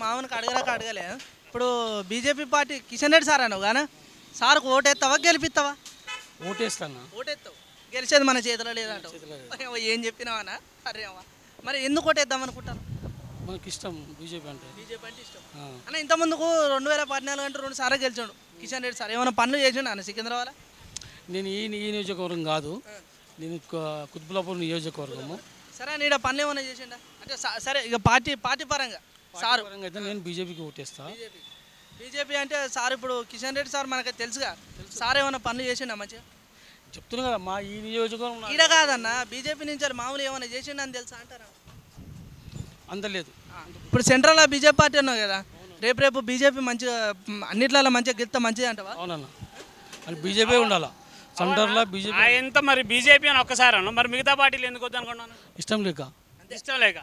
మామూలుగా అడగరాక అడగలే ఇప్పుడు BJP party Kishan Reddy sir అన్నావు కానీ సార్కు ఓటేస్తావా గెలిపిస్తావా? ఓటేస్తాను. ఓటేస్తావు. గెలిచేది మన చేతిలో లేదంటావు ఏం చెప్పినావా అరే. మరి ఎందుకు ఓటేద్దాం అనుకుంటాను మనకి ఇష్టం బీజేపీ అంటే. బీజేపీ అంటే ఇష్టం. అన్న ఇంత ముందుకు రెండు వేల పద్నాలుగు అంటే రెండు సార్లు గెలిచాడు కిషన్ రెడ్డి సార్. ఏమైనా పనులు చేసిండు అన్న సికింద్రాబాద్ నేను ఈ ఈ నియోజకవర్గం కాదు. నేను కుత్బులాపూర్ నియోజకవర్గము. సరే నీడ పనులు ఏమైనా చేసిండా? అంటే సరే ఇక పార్టీ పార్టీ పరంగా. సారు. పరంగా అయితే నేను బీజేపీకి ఓటేస్తా. బీజేపీ. అంటే సార్ ఇప్పుడు కిషన్ రెడ్డి సార్ మనకి తెలుసుగా. సార్ ఏమైనా పనులు చేసిండా మంచిగా? చెప్తున్నా కదా మా ఈ నియోజకవర్గం ఈడ కాదన్న బీజేపీ నుంచి మామూలు ఏమైనా చేసిండు అని తెలుసా అంటారా? అంత లేదు ఇప్పుడు సెంట్రల్లో బీజేపీ పార్టీ ఉన్నావు కదా రేపు రేపు బీజేపీ మంచిగా అన్నిట్లలో మంచిగా గెలిస్తే మంచిది అంటవా? అవునన్న. అది బీజేపీ ఉండాలా? సెంటర్లో బీజేపీ ఆ ఎంత మరి బీజేపీ అని ఒక్కసారి అన్న మరి మిగతా పార్టీలు ఎందుకు వద్దు అనుకున్నాను? ఇష్టం లేక. ఇష్టం లేక.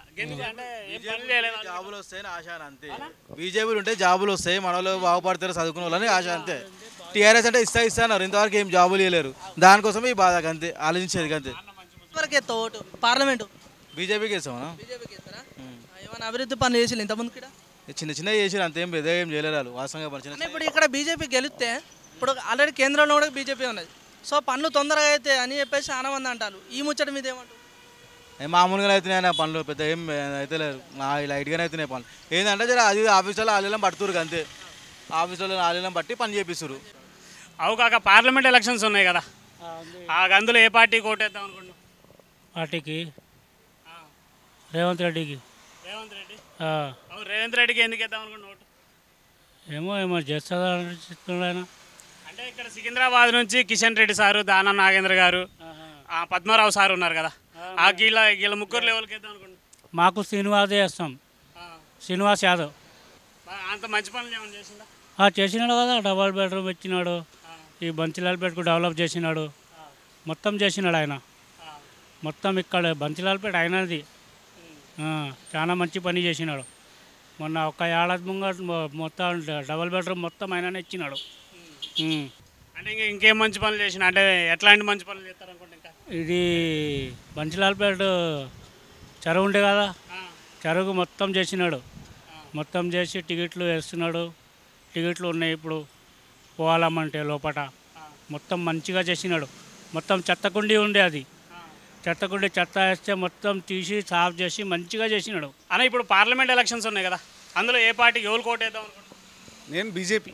జాబులు వస్తాయని ఆశ అంతే. బీజేపీలు ఉంటే జాబులు వస్తాయి మన వాళ్ళు బాగుపడతారు చదువుకున్న వాళ్ళని ఆశ అంతే. టీఆర్ఎస్ అంటే ఇస్తా ఇస్తా అన్నారు. ఇంతవరకు ఏం జాబులు ఇవ్వలేరు దానికోసమే ఈ బాధ అంతే ఆలోచించేది అంతే. వరకు ఓటు పార్లమెంటు. బీజేపీకి ఎత్తారా ఏమైనా అభివృద్ధి పనులు చేసి ఇంత ముందు ఇక్కడ చిన్న చిన్న చేసారు అంతేం పెద్ద ఏం చేయలేరు వాళ్ళు. వాస్తవంగా ఇప్పుడు ఇక్కడ బీజేపీ గెలిస్తే ఇప్పుడు ఆల్రెడీ కేంద్రంలో కూడా బీజేపీ ఉన్నది. సో పనులు తొందరగా అయితే అని చెప్పేసి మంది అంటారు. ఈ ముచ్చట మీద ఏమంటారు ఏం మామూలుగా అవుతున్నాయి పనులు పెద్ద ఏం అయితే నా లైట్గానే అవుతున్నాయి పనులు ఏంటంటే జర అది ఆఫీసులో ఆలీలం పడుతురు అంతే ఆఫీసులో ఆలీలం పట్టి పని చేపిస్తారు అవు కాక పార్లమెంట్ ఎలక్షన్స్ ఉన్నాయి కదా. ఆ అందులో ఏ పార్టీ కోటేద్దాం అనుకుంటున్నాం పార్టీకి రేవంత్ రెడ్డికి. రేవంత్ రెడ్డి? రేవంత్ రెడ్డికి ఎందుకు వేద్దాం అనుకుంటున్నాం ఓటు? ఏమో ఏమో చెప్తున్నాడు ఆయన. అంటే ఇక్కడ సికింద్రాబాద్ నుంచి కిషన్ రెడ్డి సారు దానా నాగేంద్ర గారు ఆ పద్మారావు సార్ ఉన్నారు కదా. ఆ గీళ్ళ గీళ్ళ ముగ్గురు లెవెల్కి వేద్దాం అనుకుంటున్నాను మాకు శ్రీనివాసే వేస్తాం శ్రీనివాస్ యాదవ్. అంత మంచి పనులు ఏమైనా చేసిందా ఆ, చేసినాడు కదా డబల్ బెడ్రూమ్ ఇచ్చినాడు ఈ బంచిలాల్పేటకు డెవలప్ చేసినాడు. మొత్తం చేసినాడు ఆయన. మొత్తం ఇక్కడ బంచిలాల్పేట ఆయనది. ఆ, చాలా మంచి పని చేసినాడు. మొన్న ఒక ఏడాది ముంగట మొ- మొత్తం డబల్ బెడ్రూమ్ మొత్తం ఆయననే ఇచ్చినాడు. అంటే ఇంకా ఇంకేం మంచి పనులు చేసిన? అంటే ఎట్లాంటి మంచి పనులు చేస్తారు అనుకుంటే ఇంకా? ఇది బంచిలాల్పేట చెరువు ఉండే కదా? చెరువుకు మొత్తం చేసినాడు. మొత్తం చేసి టికెట్లు వేస్తున్నాడు. టికెట్లు ఉన్నాయి ఇప్పుడు. పోవాలమ్మంటే లోపట. మొత్తం మంచిగా చేసినాడు. మొత్తం చెత్తకుండి ఉండే అది. చెత్తకుండి చెత్త వేస్తే మొత్తం తీసి సాఫ్ చేసి మంచిగా చేసినాడు. అన్న ఇప్పుడు పార్లమెంట్ ఎలక్షన్స్ ఉన్నాయి కదా. అందులో ఏ పార్టీకి ఎవరు కోటేద్దాం నేను బీజేపీ.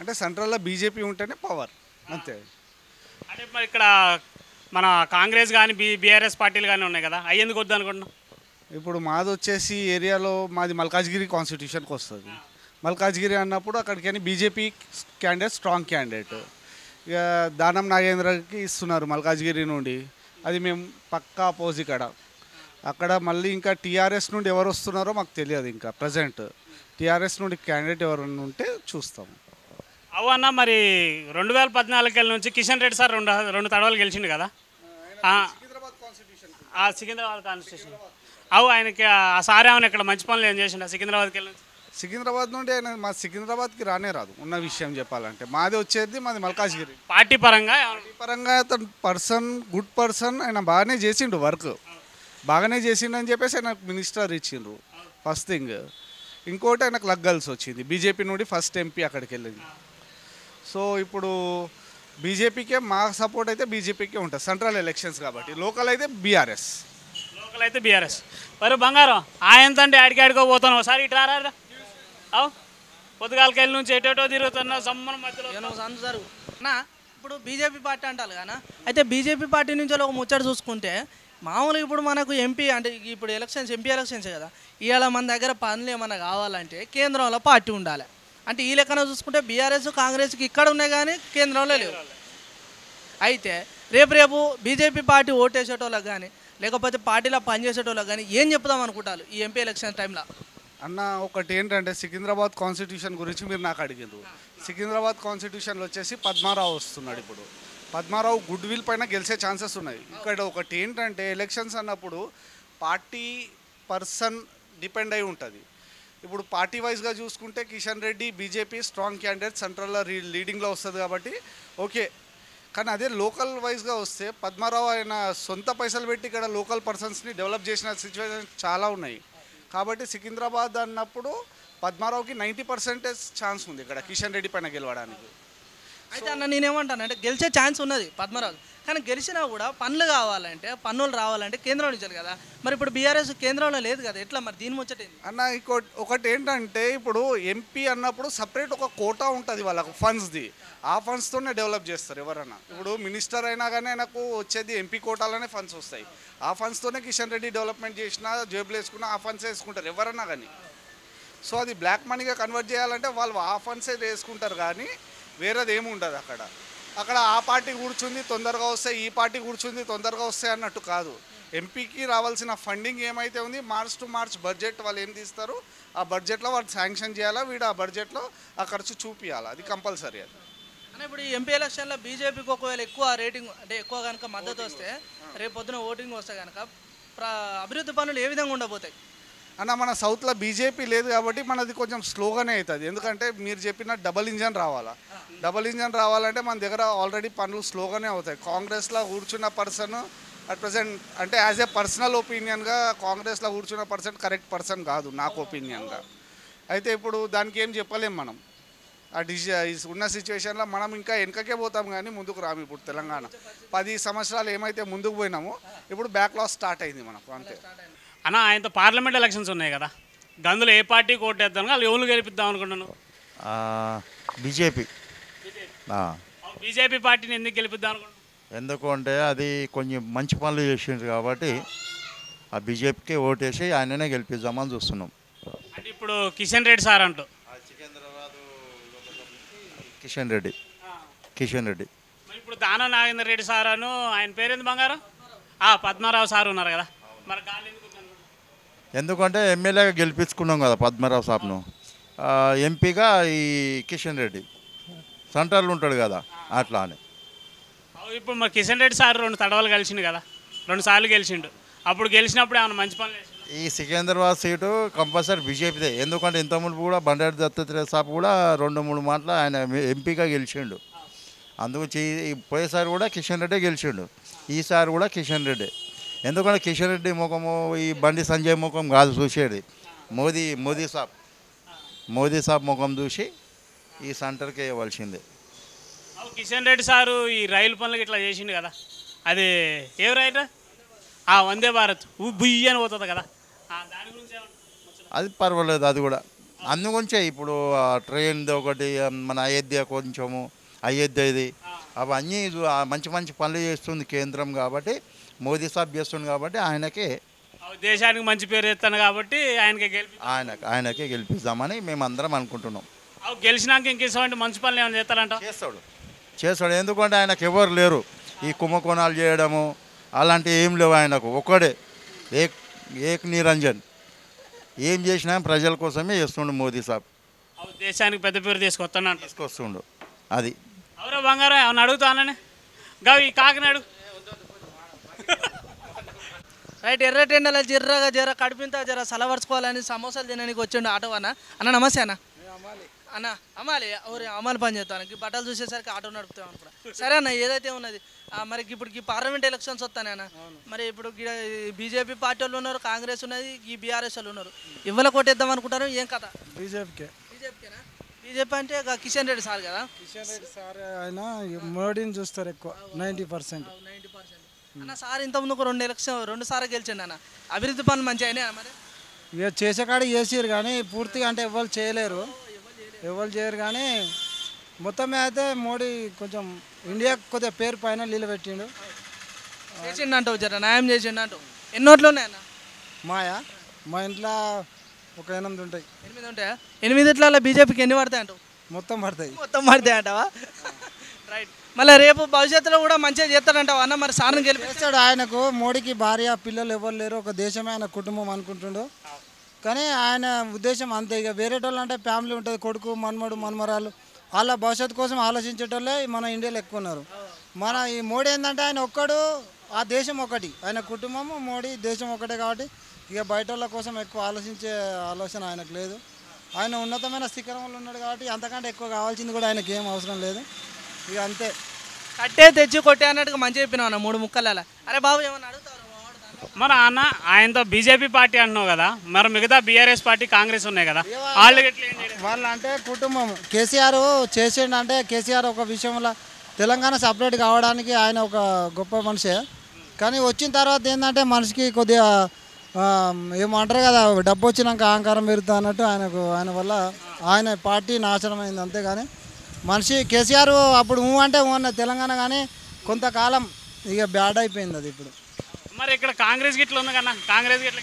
అంటే సెంట్రల్లో బీజేపీ ఉంటేనే పవర్. అంతే. అంటే మరి ఇక్కడ మన కాంగ్రెస్ కానీ బీ బీఆర్ఎస్ పార్టీలు కానీ ఉన్నాయి కదా అవి ఎందుకు వద్దు అనుకుంటున్నాం ఇప్పుడు మాది వచ్చేసి ఏరియాలో మాది మల్కాజ్గిరి కాన్స్టిట్యూషన్కి వస్తుంది. మల్కాజ్గిరి అన్నప్పుడు అక్కడికి బీజేపీ క్యాండిడేట్ స్ట్రాంగ్ క్యాండిడేట్ ఇక దానం నాగేంద్రకి ఇస్తున్నారు మల్కాజ్గిరి నుండి. అది మేము పక్కా అపోజ్ ఇక్కడ అక్కడ మళ్ళీ ఇంకా టీఆర్ఎస్ నుండి ఎవరు వస్తున్నారో మాకు తెలియదు ఇంకా ప్రజెంట్ టీఆర్ఎస్ నుండి క్యాండిడేట్ ఎవరైనా ఉంటే చూస్తాం అవు అన్న మరి రెండు వేల పద్నాలుగు నుంచి కిషన్ రెడ్డి సార్ రెండు రెండు తడవలు గెలిచిండు కదా? ఆ, సికింద్రాబాద్ కాన్స్టిట్యూషన్ అవు ఆయనకి ఆ సార్ ఏమైనా ఇక్కడ మంచి పనులు ఏం చేసిండు? సికింద్రాబాద్కి వెళ్ళి సికింద్రాబాద్ నుండి ఆయన మా సికింద్రాబాద్కి రానే రాదు ఉన్న విషయం చెప్పాలంటే. మాది వచ్చేది మాది మల్కాజ్గిరి. పార్టీ పరంగా పార్టీ పరంగా అతను పర్సన్ గుడ్ పర్సన్ ఆయన బాగానే చేసిండు వర్క్. బాగానే చేసిండు అని చెప్పేసి ఆయన మినిస్టర్ ఇచ్చిండ్రు. First thing. ఇంకోటి ఆయనకు లగ్గల్సి వచ్చింది. బీజేపీ నుండి ఫస్ట్ ఎంపీ అక్కడికి వెళ్ళింది. సో ఇప్పుడు బీజేపీకే మా సపోర్ట్ అయితే బీజేపీకే ఉంటుంది. సెంట్రల్ ఎలక్షన్స్ కాబట్టి. లోకల్ అయితే బీఆర్ఎస్. లోకల్ అయితే బీఆర్ఎస్. మరి బంగారం ఆయన అంటే ఆడికి ఆడికో పోతాను ఒకసారి ఇటు రారా అవు. పొద్దుగాలకెళ్ళి నుంచి ఎటేటో తిరుగుతున్నా సమ్మన మధ్యలో సారు. నా ఇప్పుడు బీజేపీ పార్టీ అంటారు కానీ అయితే బీజేపీ పార్టీ నుంచి ఒక ముచ్చట చూసుకుంటే మామూలుగా ఇప్పుడు మనకు ఎంపీ అంటే ఇప్పుడు ఎలక్షన్స్ ఎంపీ ఎలక్షన్స్ కదా. ఇవాళ మన దగ్గర పనులు ఏమైనా కావాలంటే కేంద్రంలో పార్టీ ఉండాలి. అంటే ఈ లెక్కన చూసుకుంటే బీఆర్ఎస్ కాంగ్రెస్కి ఇక్కడ ఉన్నాయి కానీ కేంద్రంలో లేవు. అయితే రేపు రేపు బీజేపీ పార్టీ ఓటేసేటోళ్ళకి కానీ లేకపోతే పార్టీలో పనిచేసేటోళ్ళకి కానీ ఏం చెప్దాం అనుకుంటారు ఈ ఎంపీ ఎలక్షన్ టైంలో? అన్న ఒకటి ఏంటంటే సికింద్రాబాద్ కాన్స్టిట్యూషన్ గురించి మీరు నాకు అడిగారు సికింద్రాబాద్ కాన్స్టిట్యూషన్లో వచ్చేసి పద్మారావు వస్తున్నాడు ఇప్పుడు. పద్మారావు గుడ్ విల్ పైన గెలిచే ఛాన్సెస్ ఉన్నాయి. ఇక్కడ ఒకటి ఏంటంటే ఎలక్షన్స్ అన్నప్పుడు పార్టీ పర్సన్ డిపెండ్ అయి ఉంటుంది. ఇప్పుడు పార్టీ వైజ్గా చూసుకుంటే Kishan Reddy BJP strong candidate సెంట్రల్లో లీడింగ్లో వస్తుంది కాబట్టి ఓకే కానీ అదే లోకల్ వైజ్గా వస్తే పద్మారావు ఆయన సొంత పైసలు పెట్టి ఇక్కడ లోకల్ పర్సన్స్ని డెవలప్ చేసిన సిచ్యువేషన్ చాలా ఉన్నాయి. కాబట్టి సికింద్రాబాద్ అన్నప్పుడు పద్మారావుకి నైంటీ పర్సెంటేజ్ ఛాన్స్ ఉంది ఇక్కడ కిషన్ రెడ్డి పైన గెలవడానికి. అయితే అన్న నేనేమంటాను అంటే గెలిచే ఛాన్స్ ఉన్నది పద్మరాజు. కానీ గెలిచినా కూడా పనులు కావాలంటే పన్నులు రావాలంటే కేంద్రం నుంచి కదా. మరి ఇప్పుడు బీఆర్ఎస్ కేంద్రంలో లేదు కదా ఎట్లా మరి దీని ముచ్చట అన్న ఇంకోటి ఒకటి ఏంటంటే ఇప్పుడు ఎంపీ అన్నప్పుడు సపరేట్ ఒక కోటా ఉంటుంది వాళ్ళకు ఫండ్స్ది ఆ ఫండ్స్తోనే డెవలప్ చేస్తారు ఎవరన్నా. ఇప్పుడు మినిస్టర్ అయినా కానీ నాకు వచ్చేది ఎంపీ కోటాలోనే ఫండ్స్ వస్తాయి. ఆ ఫండ్స్తోనే కిషన్ రెడ్డి డెవలప్మెంట్ చేసినా జేబులు వేసుకున్నా ఆ ఫండ్స్ వేసుకుంటారు ఎవరన్నా కానీ సో అది బ్లాక్ మనీగా కన్వర్ట్ చేయాలంటే వాళ్ళు ఆ ఫండ్సే వేసుకుంటారు కానీ వేరేది ఏమి ఉండదు అక్కడ. అక్కడ ఆ పార్టీ కూర్చుంది తొందరగా వస్తాయి ఈ పార్టీ కూర్చుంది తొందరగా వస్తాయి అన్నట్టు కాదు. ఎంపీకి రావాల్సిన ఫండింగ్ ఏమైతే ఉంది మార్చ్ టు మార్చ్ బడ్జెట్ వాళ్ళు ఏం తీస్తారు? ఆ బడ్జెట్లో వాళ్ళు శాంక్షన్ చేయాలా? వీడు ఆ బడ్జెట్లో ఆ ఖర్చు చూపించాలి అది కంపల్సరీ అది. అంటే ఇప్పుడు ఈ ఎంపీ ఎలక్షన్లో బీజేపీకి ఒకవేళ ఎక్కువ రేటింగ్ అంటే ఎక్కువ కనుక మద్దతు వస్తే రేపు పొద్దున ఓటింగ్ వస్తే కనుక ప్ర- అభివృద్ధి పనులు ఏ విధంగా ఉండబోతాయి? అన్న మన సౌత్లో బీజేపీ లేదు కాబట్టి మనది కొంచెం స్లోగానే అవుతుంది. ఎందుకంటే మీరు చెప్పిన డబల్ ఇంజన్ రావాలా? డబల్ ఇంజన్ రావాలంటే మన దగ్గర ఆల్రెడీ పనులు స్లోగానే అవుతాయి. కాంగ్రెస్లో కూర్చున్న పర్సన్ అట్ ప్రజెంట్ అంటే యాజ్ ఏ పర్సనల్ ఒపీనియన్గా కాంగ్రెస్లో కూర్చున్న పర్సన్ కరెక్ట్ పర్సన్ కాదు నాకు ఒపీనియన్గా. అయితే ఇప్పుడు దానికి ఏం చెప్పలేం మనం. ఆ డిసి ఉన్న సిచ్యువేషన్లో మనం ఇంకా వెనకకే పోతాం కానీ ముందుకు రాము ఇప్పుడు తెలంగాణ. పది సంవత్సరాలు ఏమైతే ముందుకు పోయినామో ఇప్పుడు బ్యాక్లాస్ స్టార్ట్ అయింది మనకు అంతే. అన్న ఆయనతో పార్లమెంట్ ఎలక్షన్స్ ఉన్నాయి కదా. గందులో ఏ పార్టీ కోటేద్దాం వాళ్ళు ఎవరు గెలిపిద్దాం అనుకుంటున్నాను? బీజేపీ. బీజేపీ? పార్టీని ఎందుకు గెలిపిద్దాం అనుకుంటున్నాను ఎందుకు అంటే అది కొంచెం మంచి పనులు చేసిండ్రు కాబట్టి ఆ బీజేపీకి ఓటేసి ఆయననే గెలిపిద్దామని చూస్తున్నాం. అంటే ఇప్పుడు కిషన్ రెడ్డి సార్ అంటూ. కిషన్ రెడ్డి. కిషన్ రెడ్డి. మరి ఇప్పుడు దానా నాగేంద్ర రెడ్డి సార్ అను ఆయన పేరేంది బంగారం? ఆ పద్మారావు సార్ ఉన్నారు కదా. మరి? ఎందుకంటే ఎమ్మెల్యేగా గెలిపించుకున్నాం కదా పద్మరావు సాబ్ను. ఆ, ఎంపీగా ఈ కిషన్ రెడ్డి. సెంటర్లో ఉంటాడు కదా అట్లా అని ఇప్పుడు మరి కిషన్ రెడ్డి సార్ రెండు తడవలు గెలిచిండు కదా రెండు సార్లు గెలిచిండు అప్పుడు గెలిచినప్పుడు ఏమైనా మంచి పనులు చేసిండు? ఈ సికింద్రాబాద్ సీటు కంపల్సరీ బీజేపీదే. ఎందుకంటే ఇంతకుముందు కూడా బండారు దత్తాత్రేయ సాబ్ కూడా రెండు మూడు మాటలు ఆయన ఎంపీగా గెలిచిండు. ఈ పోయేసారి కూడా కిషన్ రెడ్డి గెలిచిండు. ఈసారి కూడా కిషన్ రెడ్డి. ఎందుకంటే కిషన్ రెడ్డి ముఖము ఈ బండి సంజయ్ ముఖం కాదు చూసేది. మోదీ మోదీ సాబ్. మోదీ సాబ్ ముఖం చూసి ఈ సెంటర్కి వేయవలసిందే కిషన్ రెడ్డి సారు ఈ రైలు పనులకు ఇట్లా చేసిండు కదా. అది ఏ రైలు ఆ వందే భారత్. బుయ్యి అని పోతుంది కదా. దాని గురించి అది పర్వాలేదు అది కూడా. అందుగురించే ఇప్పుడు ట్రైన్ది ఒకటి మన అయోధ్య కొంచెము అయోధ్య ఇది అవన్నీ మంచి మంచి పనులు చేస్తుంది కేంద్రం కాబట్టి మోదీ సాబ్ చేస్తుంది కాబట్టి ఆయనకే దేశానికి మంచి పేరు తెస్తాను కాబట్టి ఆయనకి గెలిపి ఆయన ఆయనకే గెలిపిద్దామని మేము అందరం అనుకుంటున్నాం. అవు గెలిచినాక ఇంక ఇటువంటి మంచి పనులు ఏమైనా చేస్తారంట? చేస్తాడు. చేస్తాడు. ఎందుకంటే ఆయనకు ఎవరు లేరు. ఈ కుంభకోణాలు చేయడము అలాంటివి ఏం లేవు ఆయనకు. ఒక్కడే. ఏక్ ఏక్ నిరంజన్. ఏం చేసినా ప్రజల కోసమే చేస్తుండు మోదీ సాబ్. దేశానికి పెద్ద పేరు తీసుకొస్తాను అంట తీసుకొస్తుండు. అది. ఎవరో బంగారం ఏమన్నా అడుగుతానని గవి కాకినాడు రైట్ ఎర్రటెండల జిర్రగా జర కడుపుంతా జర సలవరుచుకోవాలని సమోసాలు తినడానికి వచ్చిండు ఆటో అన్న. అన్న నమస్తే అన్న. అన్న అమ్మాలి. ఊరి అమ్మాలి పని చేస్తాను బట్టలు చూసేసరికి ఆటో నడుపుతాం అనుకున్నా. సరే అన్న ఏదైతే ఉన్నది? మరి ఇప్పుడు ఈ పార్లమెంట్ ఎలక్షన్స్ వస్తానే అన్న. మరి ఇప్పుడు బీజేపీ పార్టీ వాళ్ళు ఉన్నారు కాంగ్రెస్ ఉన్నది ఈ బీఆర్ఎస్ వాళ్ళు ఉన్నారు. ఇవ్వల కొట్టేద్దాం అనుకుంటారు ఏం కథ? బీజేపీకే. బీజేపీకేనా? బీజేపీ అంటే కిషన్ రెడ్డి సార్ కదా? కిషన్ రెడ్డి సార్ ఆయన మోడీని చూస్తారు ఎక్కువ నైంటీ పర్సెంట్. అన్న సార్ ఇంతకుముందు ఒక రెండు ఎలక్షన్ రెండు సార్లు గెలిచిండు అన్న. అభివృద్ధి పనులు మంచిగా అయినాయా మరి? ఇక చేసే కాడ చేసిరు కానీ పూర్తిగా అంటే ఎవరు చేయలేరు. ఎవరు చేయరు కానీ మొత్తం అయితే మోడీ కొంచెం ఇండియా కొద్దిగా పేరు పైన నీళ్ళు పెట్టిండు చేసిండు అంటావు జర న్యాయం చేసిండు అంటావు. ఎన్ని ఓట్లు ఉన్నాయన్న మాయా? మా ఇంట్లో ఒక ఎనిమిది ఉంటాయి. ఎనిమిది ఉంటాయా? ఎనిమిదిట్ల బీజేపీకి ఎన్ని పడతాయి అంటావు? మొత్తం పడతాయి. మొత్తం పడతాయి అంటావా? రైట్ మళ్ళీ రేపు భవిష్యత్తులో కూడా మంచిగా చేస్తాడంటావా అన్న? మరి సార్ని గెలిపిస్తాడు ఆయనకు. మోడీకి భార్య పిల్లలు ఎవరు లేరు. ఒక దేశమే ఆయన కుటుంబం అనుకుంటుండు. కానీ ఆయన ఉద్దేశం అంతే. ఇక వేరేటోళ్ళు అంటే ఫ్యామిలీ ఉంటుంది. కొడుకు మన్మడు మన్మరాలు. వాళ్ళ భవిష్యత్తు కోసం ఆలోచించేటోళ్ళే మన ఇండియాలో ఎక్కువ ఉన్నారు. మన ఈ మోడీ ఏంటంటే ఆయన ఒక్కడు ఆ దేశం ఒకటి. ఆయన కుటుంబము మోడీ దేశం ఒకటే కాబట్టి ఇక బయట వాళ్ళ కోసం ఎక్కువ ఆలోచించే ఆలోచన ఆయనకు లేదు. ఆయన ఉన్నతమైన శిఖరంలో ఉన్నాడు కాబట్టి అంతకంటే ఎక్కువ కావాల్సింది కూడా ఆయనకి ఏం అవసరం లేదు. ఇక అంతే. కట్టే తెచ్చి కొట్టే అన్నట్టుగా మంచిగా చెప్పినావు అన్న మూడు ముక్కల అరే బాబు ఏమన్నా అడుగుతావు? మరి అన్న ఆయనతో బీజేపీ పార్టీ అంటున్నావు కదా మరి మిగతా బీఆర్ఎస్ పార్టీ కాంగ్రెస్ ఉన్నాయి కదా వాళ్ళు? వాళ్ళ అంటే కుటుంబం. కేసీఆర్ చేసిండు అంటే కేసీఆర్ ఒక విషయంలో తెలంగాణ సపరేట్ కావడానికి ఆయన ఒక గొప్ప మనిషే. కానీ వచ్చిన తర్వాత ఏంటంటే మనిషికి కొద్దిగా ఏమంటారు కదా డబ్బు వచ్చినాక అహంకారం పెరుగుతా అన్నట్టు ఆయనకు ఆయన వల్ల ఆయన పార్టీ నాశనం అయింది అంతేగాని మనిషి కేసీఆర్ అప్పుడు ఊ అంటే ఊ అన్న తెలంగాణ కానీ కొంతకాలం ఇక బ్యాడ్ అయిపోయింది అది ఇప్పుడు. మరి ఇక్కడ కాంగ్రెస్ గిట్ల ఉంది కన్నా? కాంగ్రెస్ గిట్ల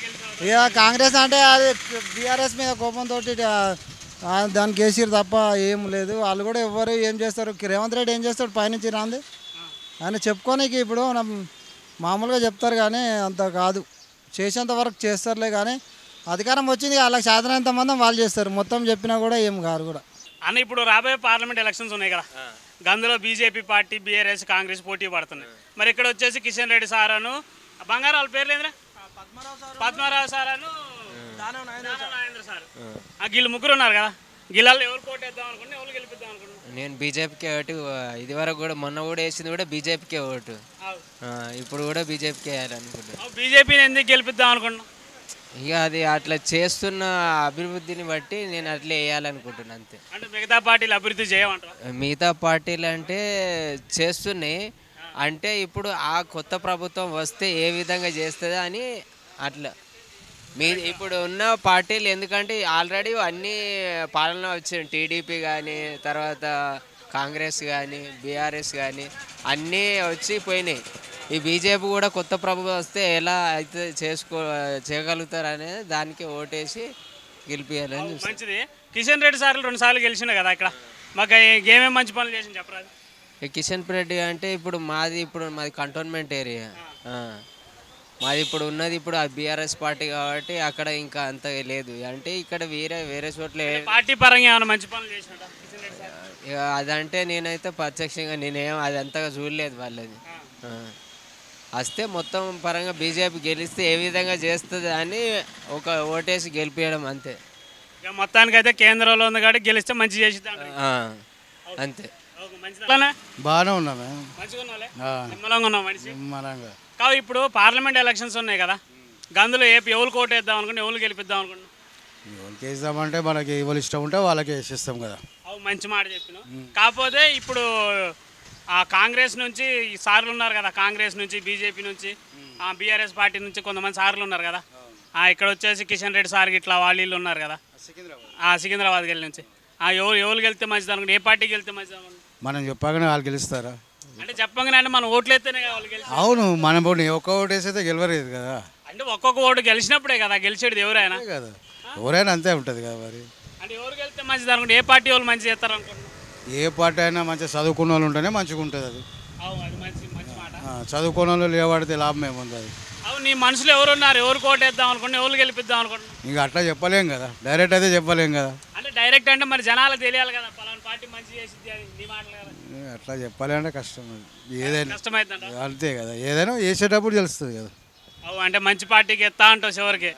ఇక కాంగ్రెస్ అంటే అది బీఆర్ఎస్ మీద కోపంతో దానికి కేసీఆర్ తప్ప ఏం లేదు. వాళ్ళు కూడా ఎవరు ఏం చేస్తారు? రేవంత్ రెడ్డి ఏం చేస్తాడు పైనుంచి రాంది? ఆయన చెప్పుకోనికి ఇప్పుడు మామూలుగా చెప్తారు కానీ అంత కాదు. చేసేంత వరకు చేస్తారులే కానీ అధికారం వచ్చింది వాళ్ళకి సాధనంత మంది వాళ్ళు చేస్తారు. మొత్తం చెప్పినా కూడా ఏం కాదు కూడా. అన్న ఇప్పుడు రాబోయే పార్లమెంట్ ఎలక్షన్స్ ఉన్నాయి కదా. అందులో బీజేపీ పార్టీ బీఆర్ఎస్ కాంగ్రెస్ పోటీ పడుతున్నాయి. మరి ఇక్కడ వచ్చేసి కిషన్ రెడ్డి సార్ అను బంగారు వాళ్ళ పేర్లు ఏంద్రా? పద్మారావు సార్. అను నాగేంద్ర సార్. వీళ్ళు ముగ్గురు ఉన్నారు కదా. గిల్లాల్లో ఎవరు కోటేద్దాం అనుకుంటే ఎవరు గెలిపిద్దాం నేను బీజేపీకే ఓటు ఇది వరకు కూడా మొన్న కూడా వేసింది కూడా బీజేపీకే ఓటు. ఇప్పుడు కూడా బీజేపీకే వేయాలనుకుంటున్నాను బీజేపీని ఎందుకు గెలిపిద్దాం అనుకుంటున్నాం ఇక అది అట్లా చేస్తున్న అభివృద్ధిని బట్టి నేను అట్లా వేయాలనుకుంటున్నాను అంతే. అంటే మిగతా పార్టీలు అభివృద్ధి చేయమంటారు? మిగతా పార్టీలు అంటే చేస్తున్నాయి. అంటే ఇప్పుడు ఆ కొత్త ప్రభుత్వం వస్తే ఏ విధంగా చేస్తుందో అని అట్లా. మీ ఇప్పుడు ఉన్న పార్టీలు ఎందుకంటే ఆల్రెడీ అన్ని పాలన వచ్చింది టీడీపీ కానీ తర్వాత కాంగ్రెస్ కానీ బీఆర్ఎస్ కానీ అన్నీ వచ్చి పోయినాయి. ఈ బీజేపీ కూడా కొత్త ప్రభుత్వం వస్తే ఎలా అయితే చేసుకో చేయగలుగుతారు అనేది దానికి ఓటేసి గెలిపించాలని చూస్తాను మంచిది. కిషన్ రెడ్డి సార్లు రెండు సార్లు గెలిచిండు కదా ఇక్కడ. మాకు ఏమేమి మంచి పనులు చేసి చెప్పరాదు. ఈ కిషన్ రెడ్డి అంటే ఇప్పుడు మాది ఇప్పుడు మాది కంటోన్మెంట్ ఏరియా. మాది ఇప్పుడు ఉన్నది ఇప్పుడు ఆ బీఆర్ఎస్ పార్టీ కాబట్టి అక్కడ ఇంకా అంత లేదు. అంటే ఇక్కడ వేరే వేరే చోట్ల పార్టీ పరంగా ఏమైనా మంచి పనులు చేసినట్ట ఇక అదంటే నేనైతే ప్రత్యక్షంగా నేనేం అది అంతగా చూడలేదు వాళ్ళది. వస్తే మొత్తం పరంగా బీజేపీ గెలిస్తే ఏ విధంగా చేస్తుంది అని ఒక ఓటేసి గెలిపించడం అంతే. ఇక మొత్తానికైతే కేంద్రంలో ఉంది కాబట్టి గెలిస్తే మంచి ఆ. అంతే. బాగానే ఉన్నా. నిమ్మలంగా ఉన్నావు మనిషి? నిమ్మలంగా. కావు ఇప్పుడు పార్లమెంట్ ఎలక్షన్స్ ఉన్నాయి కదా. గందులో ఏ ఎవరు కోట్ వేద్దాం అనుకుంటే ఎవరు గెలిపిద్దాం అనుకుంటున్నాం ఎవరికి వేద్దామంటే మనకి ఎవరు ఇష్టం ఉంటే వాళ్ళకి వేసిస్తాం కదా. అవు మంచి మాట చెప్పిన కాకపోతే ఇప్పుడు ఆ కాంగ్రెస్ నుంచి ఈ సార్లు ఉన్నారు కదా కాంగ్రెస్ నుంచి బీజేపీ నుంచి ఆ బీఆర్ఎస్ పార్టీ నుంచి కొంతమంది సార్లు ఉన్నారు కదా. ఆ ఇక్కడ వచ్చేసి కిషన్ రెడ్డి సార్ ఇట్లా వాళ్ళు ఉన్నారు కదా. ఆ సికింద్రాబాద్. గెలి నుంచి. ఆ ఎవరు ఎవరు గెలిస్తే మంచిది అనుకుంటే ఏ పార్టీకి వెళ్తే మంచిది మనం చెప్పగానే వాళ్ళు గెలుస్తారా? అంటే చెప్పగానే అంటే మనం ఓట్లు ఎత్తేనే గెలిచి అవును మనం ఒక్క ఓటు వేసైతే గెలవలేదు కదా. అంటే ఒక్కొక్క ఓటు గెలిచినప్పుడే కదా గెలిచేది ఎవరైనా. కదా. ఎవరైనా అంతే ఉంటుంది కదా మరి. అంటే ఎవరు గెలిస్తే మంచిది అనుకుంటే ఏ పార్టీ వాళ్ళు మంచి చేస్తారు అనుకుంటున్నాం ఏ పార్టీ అయినా మంచిగా చదువుకున్న వాళ్ళు ఉంటేనే మంచిగా ఉంటుంది అది. చదువుకున్న వాళ్ళు లేవాడితే లాభం ఏముంది అది అవును నీ మనసులో ఎవరు ఉన్నారు? ఎవరు కోట్ వేద్దాం అనుకుంటే ఎవరు గెలిపిద్దాం అనుకుంటున్నాం ఇంకా అట్లా చెప్పలేం కదా. డైరెక్ట్ అయితే చెప్పలేం కదా. అంటే డైరెక్ట్ అంటే మరి జనాలకు తెలియాలి కదా పలానా పార్టీ మంచి చేసిద్ది అని నీ మాటలు కదా. ఏ, అట్లా చెప్పాలి అంటే కష్టం. ఏదైనా అంతే కదా. ఏదైనా వేసేటప్పుడు తెలుస్తుంది కదా. అవు అంటే మంచి పార్టీకి ఎత్తా అంటావు చివరికి?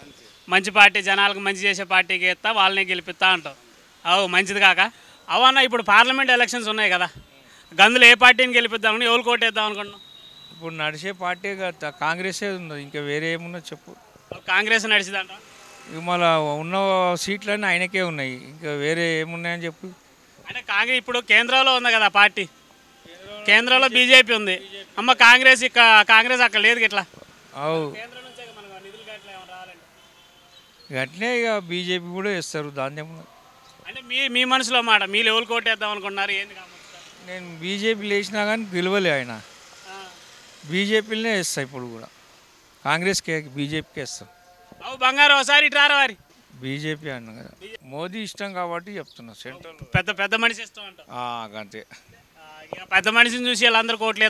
మంచి పార్టీ జనాలకు మంచి చేసే పార్టీకి ఎత్తా వాళ్ళని గెలిపిస్తా అంటావు. అవు మంచిది కాక? అవన్న ఇప్పుడు పార్లమెంట్ ఎలక్షన్స్ ఉన్నాయి కదా. గందులో ఏ పార్టీని గెలిపిద్దామని ఎవరు కోటేద్దాం అనుకుంటున్నాం ఇప్పుడు నడిచే పార్టీ కాంగ్రెసే ఉంది? ఇంకా వేరే ఏమున్నా చెప్పు. కాంగ్రెస్ నడిచిందంట? ఇక మళ్ళా ఉన్న సీట్లన్నీ ఆయనకే ఉన్నాయి. ఇంకా వేరే ఏమున్నాయని చెప్పు. అంటే కాంగ్రెస్ ఇప్పుడు కేంద్రంలో ఉంది కదా పార్టీ. కేంద్రంలో బీజేపీ ఉంది. అమ్మ కాంగ్రెస్ ఇక కాంగ్రెస్ అక్కడ లేదు ఇట్లా. అట్లే ఇక బీజేపీ కూడా ఇస్తారు ఏమున్నది అంటే మీ మీ మనసులో మాట మీరు ఎవరు కోటేద్దాం అనుకుంటున్నారు ఏంది నేను బీజేపీ లేచినా కానీ గెలవలే ఆయన. బీజేపీలోనే వేస్తా ఇప్పుడు కూడా. కాంగ్రెస్కే బీజేపీకే ఇస్తాం అవు బంగారు ఒకసారి ఇటు రారా వారి బీజేపీ అన్న కదా. మోదీ ఇష్టం కాబట్టి చెప్తున్నా సెంట్రల్ పెద్ద పెద్ద మనిషి ఇష్టం అంట అంతే ఇక పెద్ద మనిషిని చూసి వీళ్ళందరూ కోట్లు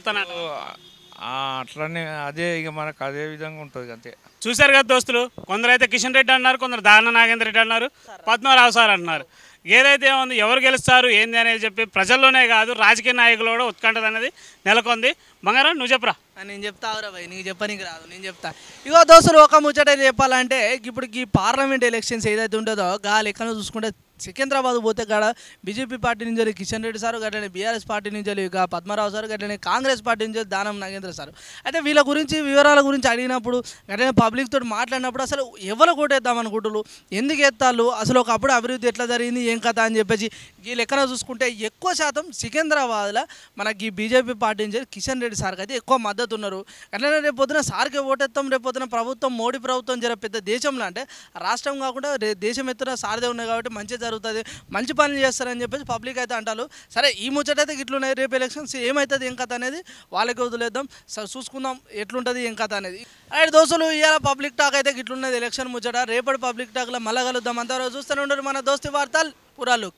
అట్లనే అదే ఇక మనకు అదే విధంగా ఉంటుంది అంతే చూశారు కదా దోస్తులు కొందరు అయితే కిషన్ రెడ్డి అన్నారు కొందరు దాన నాగేంద్ర రెడ్డి అన్నారు పద్మరావు సార్ అంటున్నారు ఏదైతే ఉంది ఎవరు గెలుస్తారు ఏంది అనేది చెప్పి ప్రజల్లోనే కాదు రాజకీయ నాయకులు కూడా ఉత్కంఠ అనేది నెలకొంది. బంగారం నువ్వు చెప్పరా. నేను చెప్తా భయ్ నీకు చెప్పనీకి రాదు నేను చెప్తా. ఇగో దోస్తులు ఒక ముచ్చట చెప్పాలంటే ఇప్పుడు ఈ పార్లమెంట్ ఎలక్షన్స్ ఏదైతే ఉంటుందో గా లెక్కన చూసుకుంటే సికింద్రాబాద్ పోతే కాడ బీజేపీ పార్టీ నుంచి వెళ్ళి కిషన్ రెడ్డి సార్ గట్లనే బీఆర్ఎస్ పార్టీ నుంచి ఇక పద్మారావు సార్ గట్లనే కాంగ్రెస్ పార్టీ నుంచి దానం నాగేంద్ర సార్. అయితే వీళ్ళ గురించి వివరాల గురించి అడిగినప్పుడు గట్లనే పబ్లిక్ తోటి మాట్లాడినప్పుడు అసలు ఎవరు కోటేద్దాం అనుకుంటున్నారు ఎందుకు ఎత్తాళ్ళు? అసలు ఒకప్పుడు అభివృద్ధి ఎట్లా జరిగింది? ఏం కథ అని చెప్పేసి ఈ లెక్కన చూసుకుంటే ఎక్కువ శాతం సికింద్రాబాద్లో మనకి బీజేపీ పార్టీ నుంచి కిషన్ రెడ్డి సార్కి అయితే ఎక్కువ మద్దతు ఉన్నారు. అట్లనే రేపు పొద్దున సార్కి ఓటేస్తాం రేపు పొద్దున ప్రభుత్వం మోడీ ప్రభుత్వం జర పెద్ద దేశంలో అంటే రాష్ట్రం కాకుండా రే- దేశం ఎత్తున సారదే ఉన్నాయి కాబట్టి మంచి జరుగుతుంది మంచి పనులు చేస్తారని చెప్పేసి పబ్లిక్ అయితే అంటారు. సరే ఈ ముచ్చట అయితే ఇట్లున్నాయి రేపు ఎలక్షన్స్ ఏమవుతుంది ఏం కథ అనేది వాళ్ళకి వదిలేద్దాం. సరే చూసుకుందాం ఎట్లుంటుంది ఏం కథ అనేది. అయితే దోస్తులు ఇవాళ పబ్లిక్ టాక్ అయితే ఇట్లున్నది ఎలక్షన్ ముచ్చట. రేపటి పబ్లిక్ టాక్లో మళ్ళా కలుద్దాం. అంతవరకు చూస్తూనే ఉండరు మన దోస్తి వార్తలు పురాలు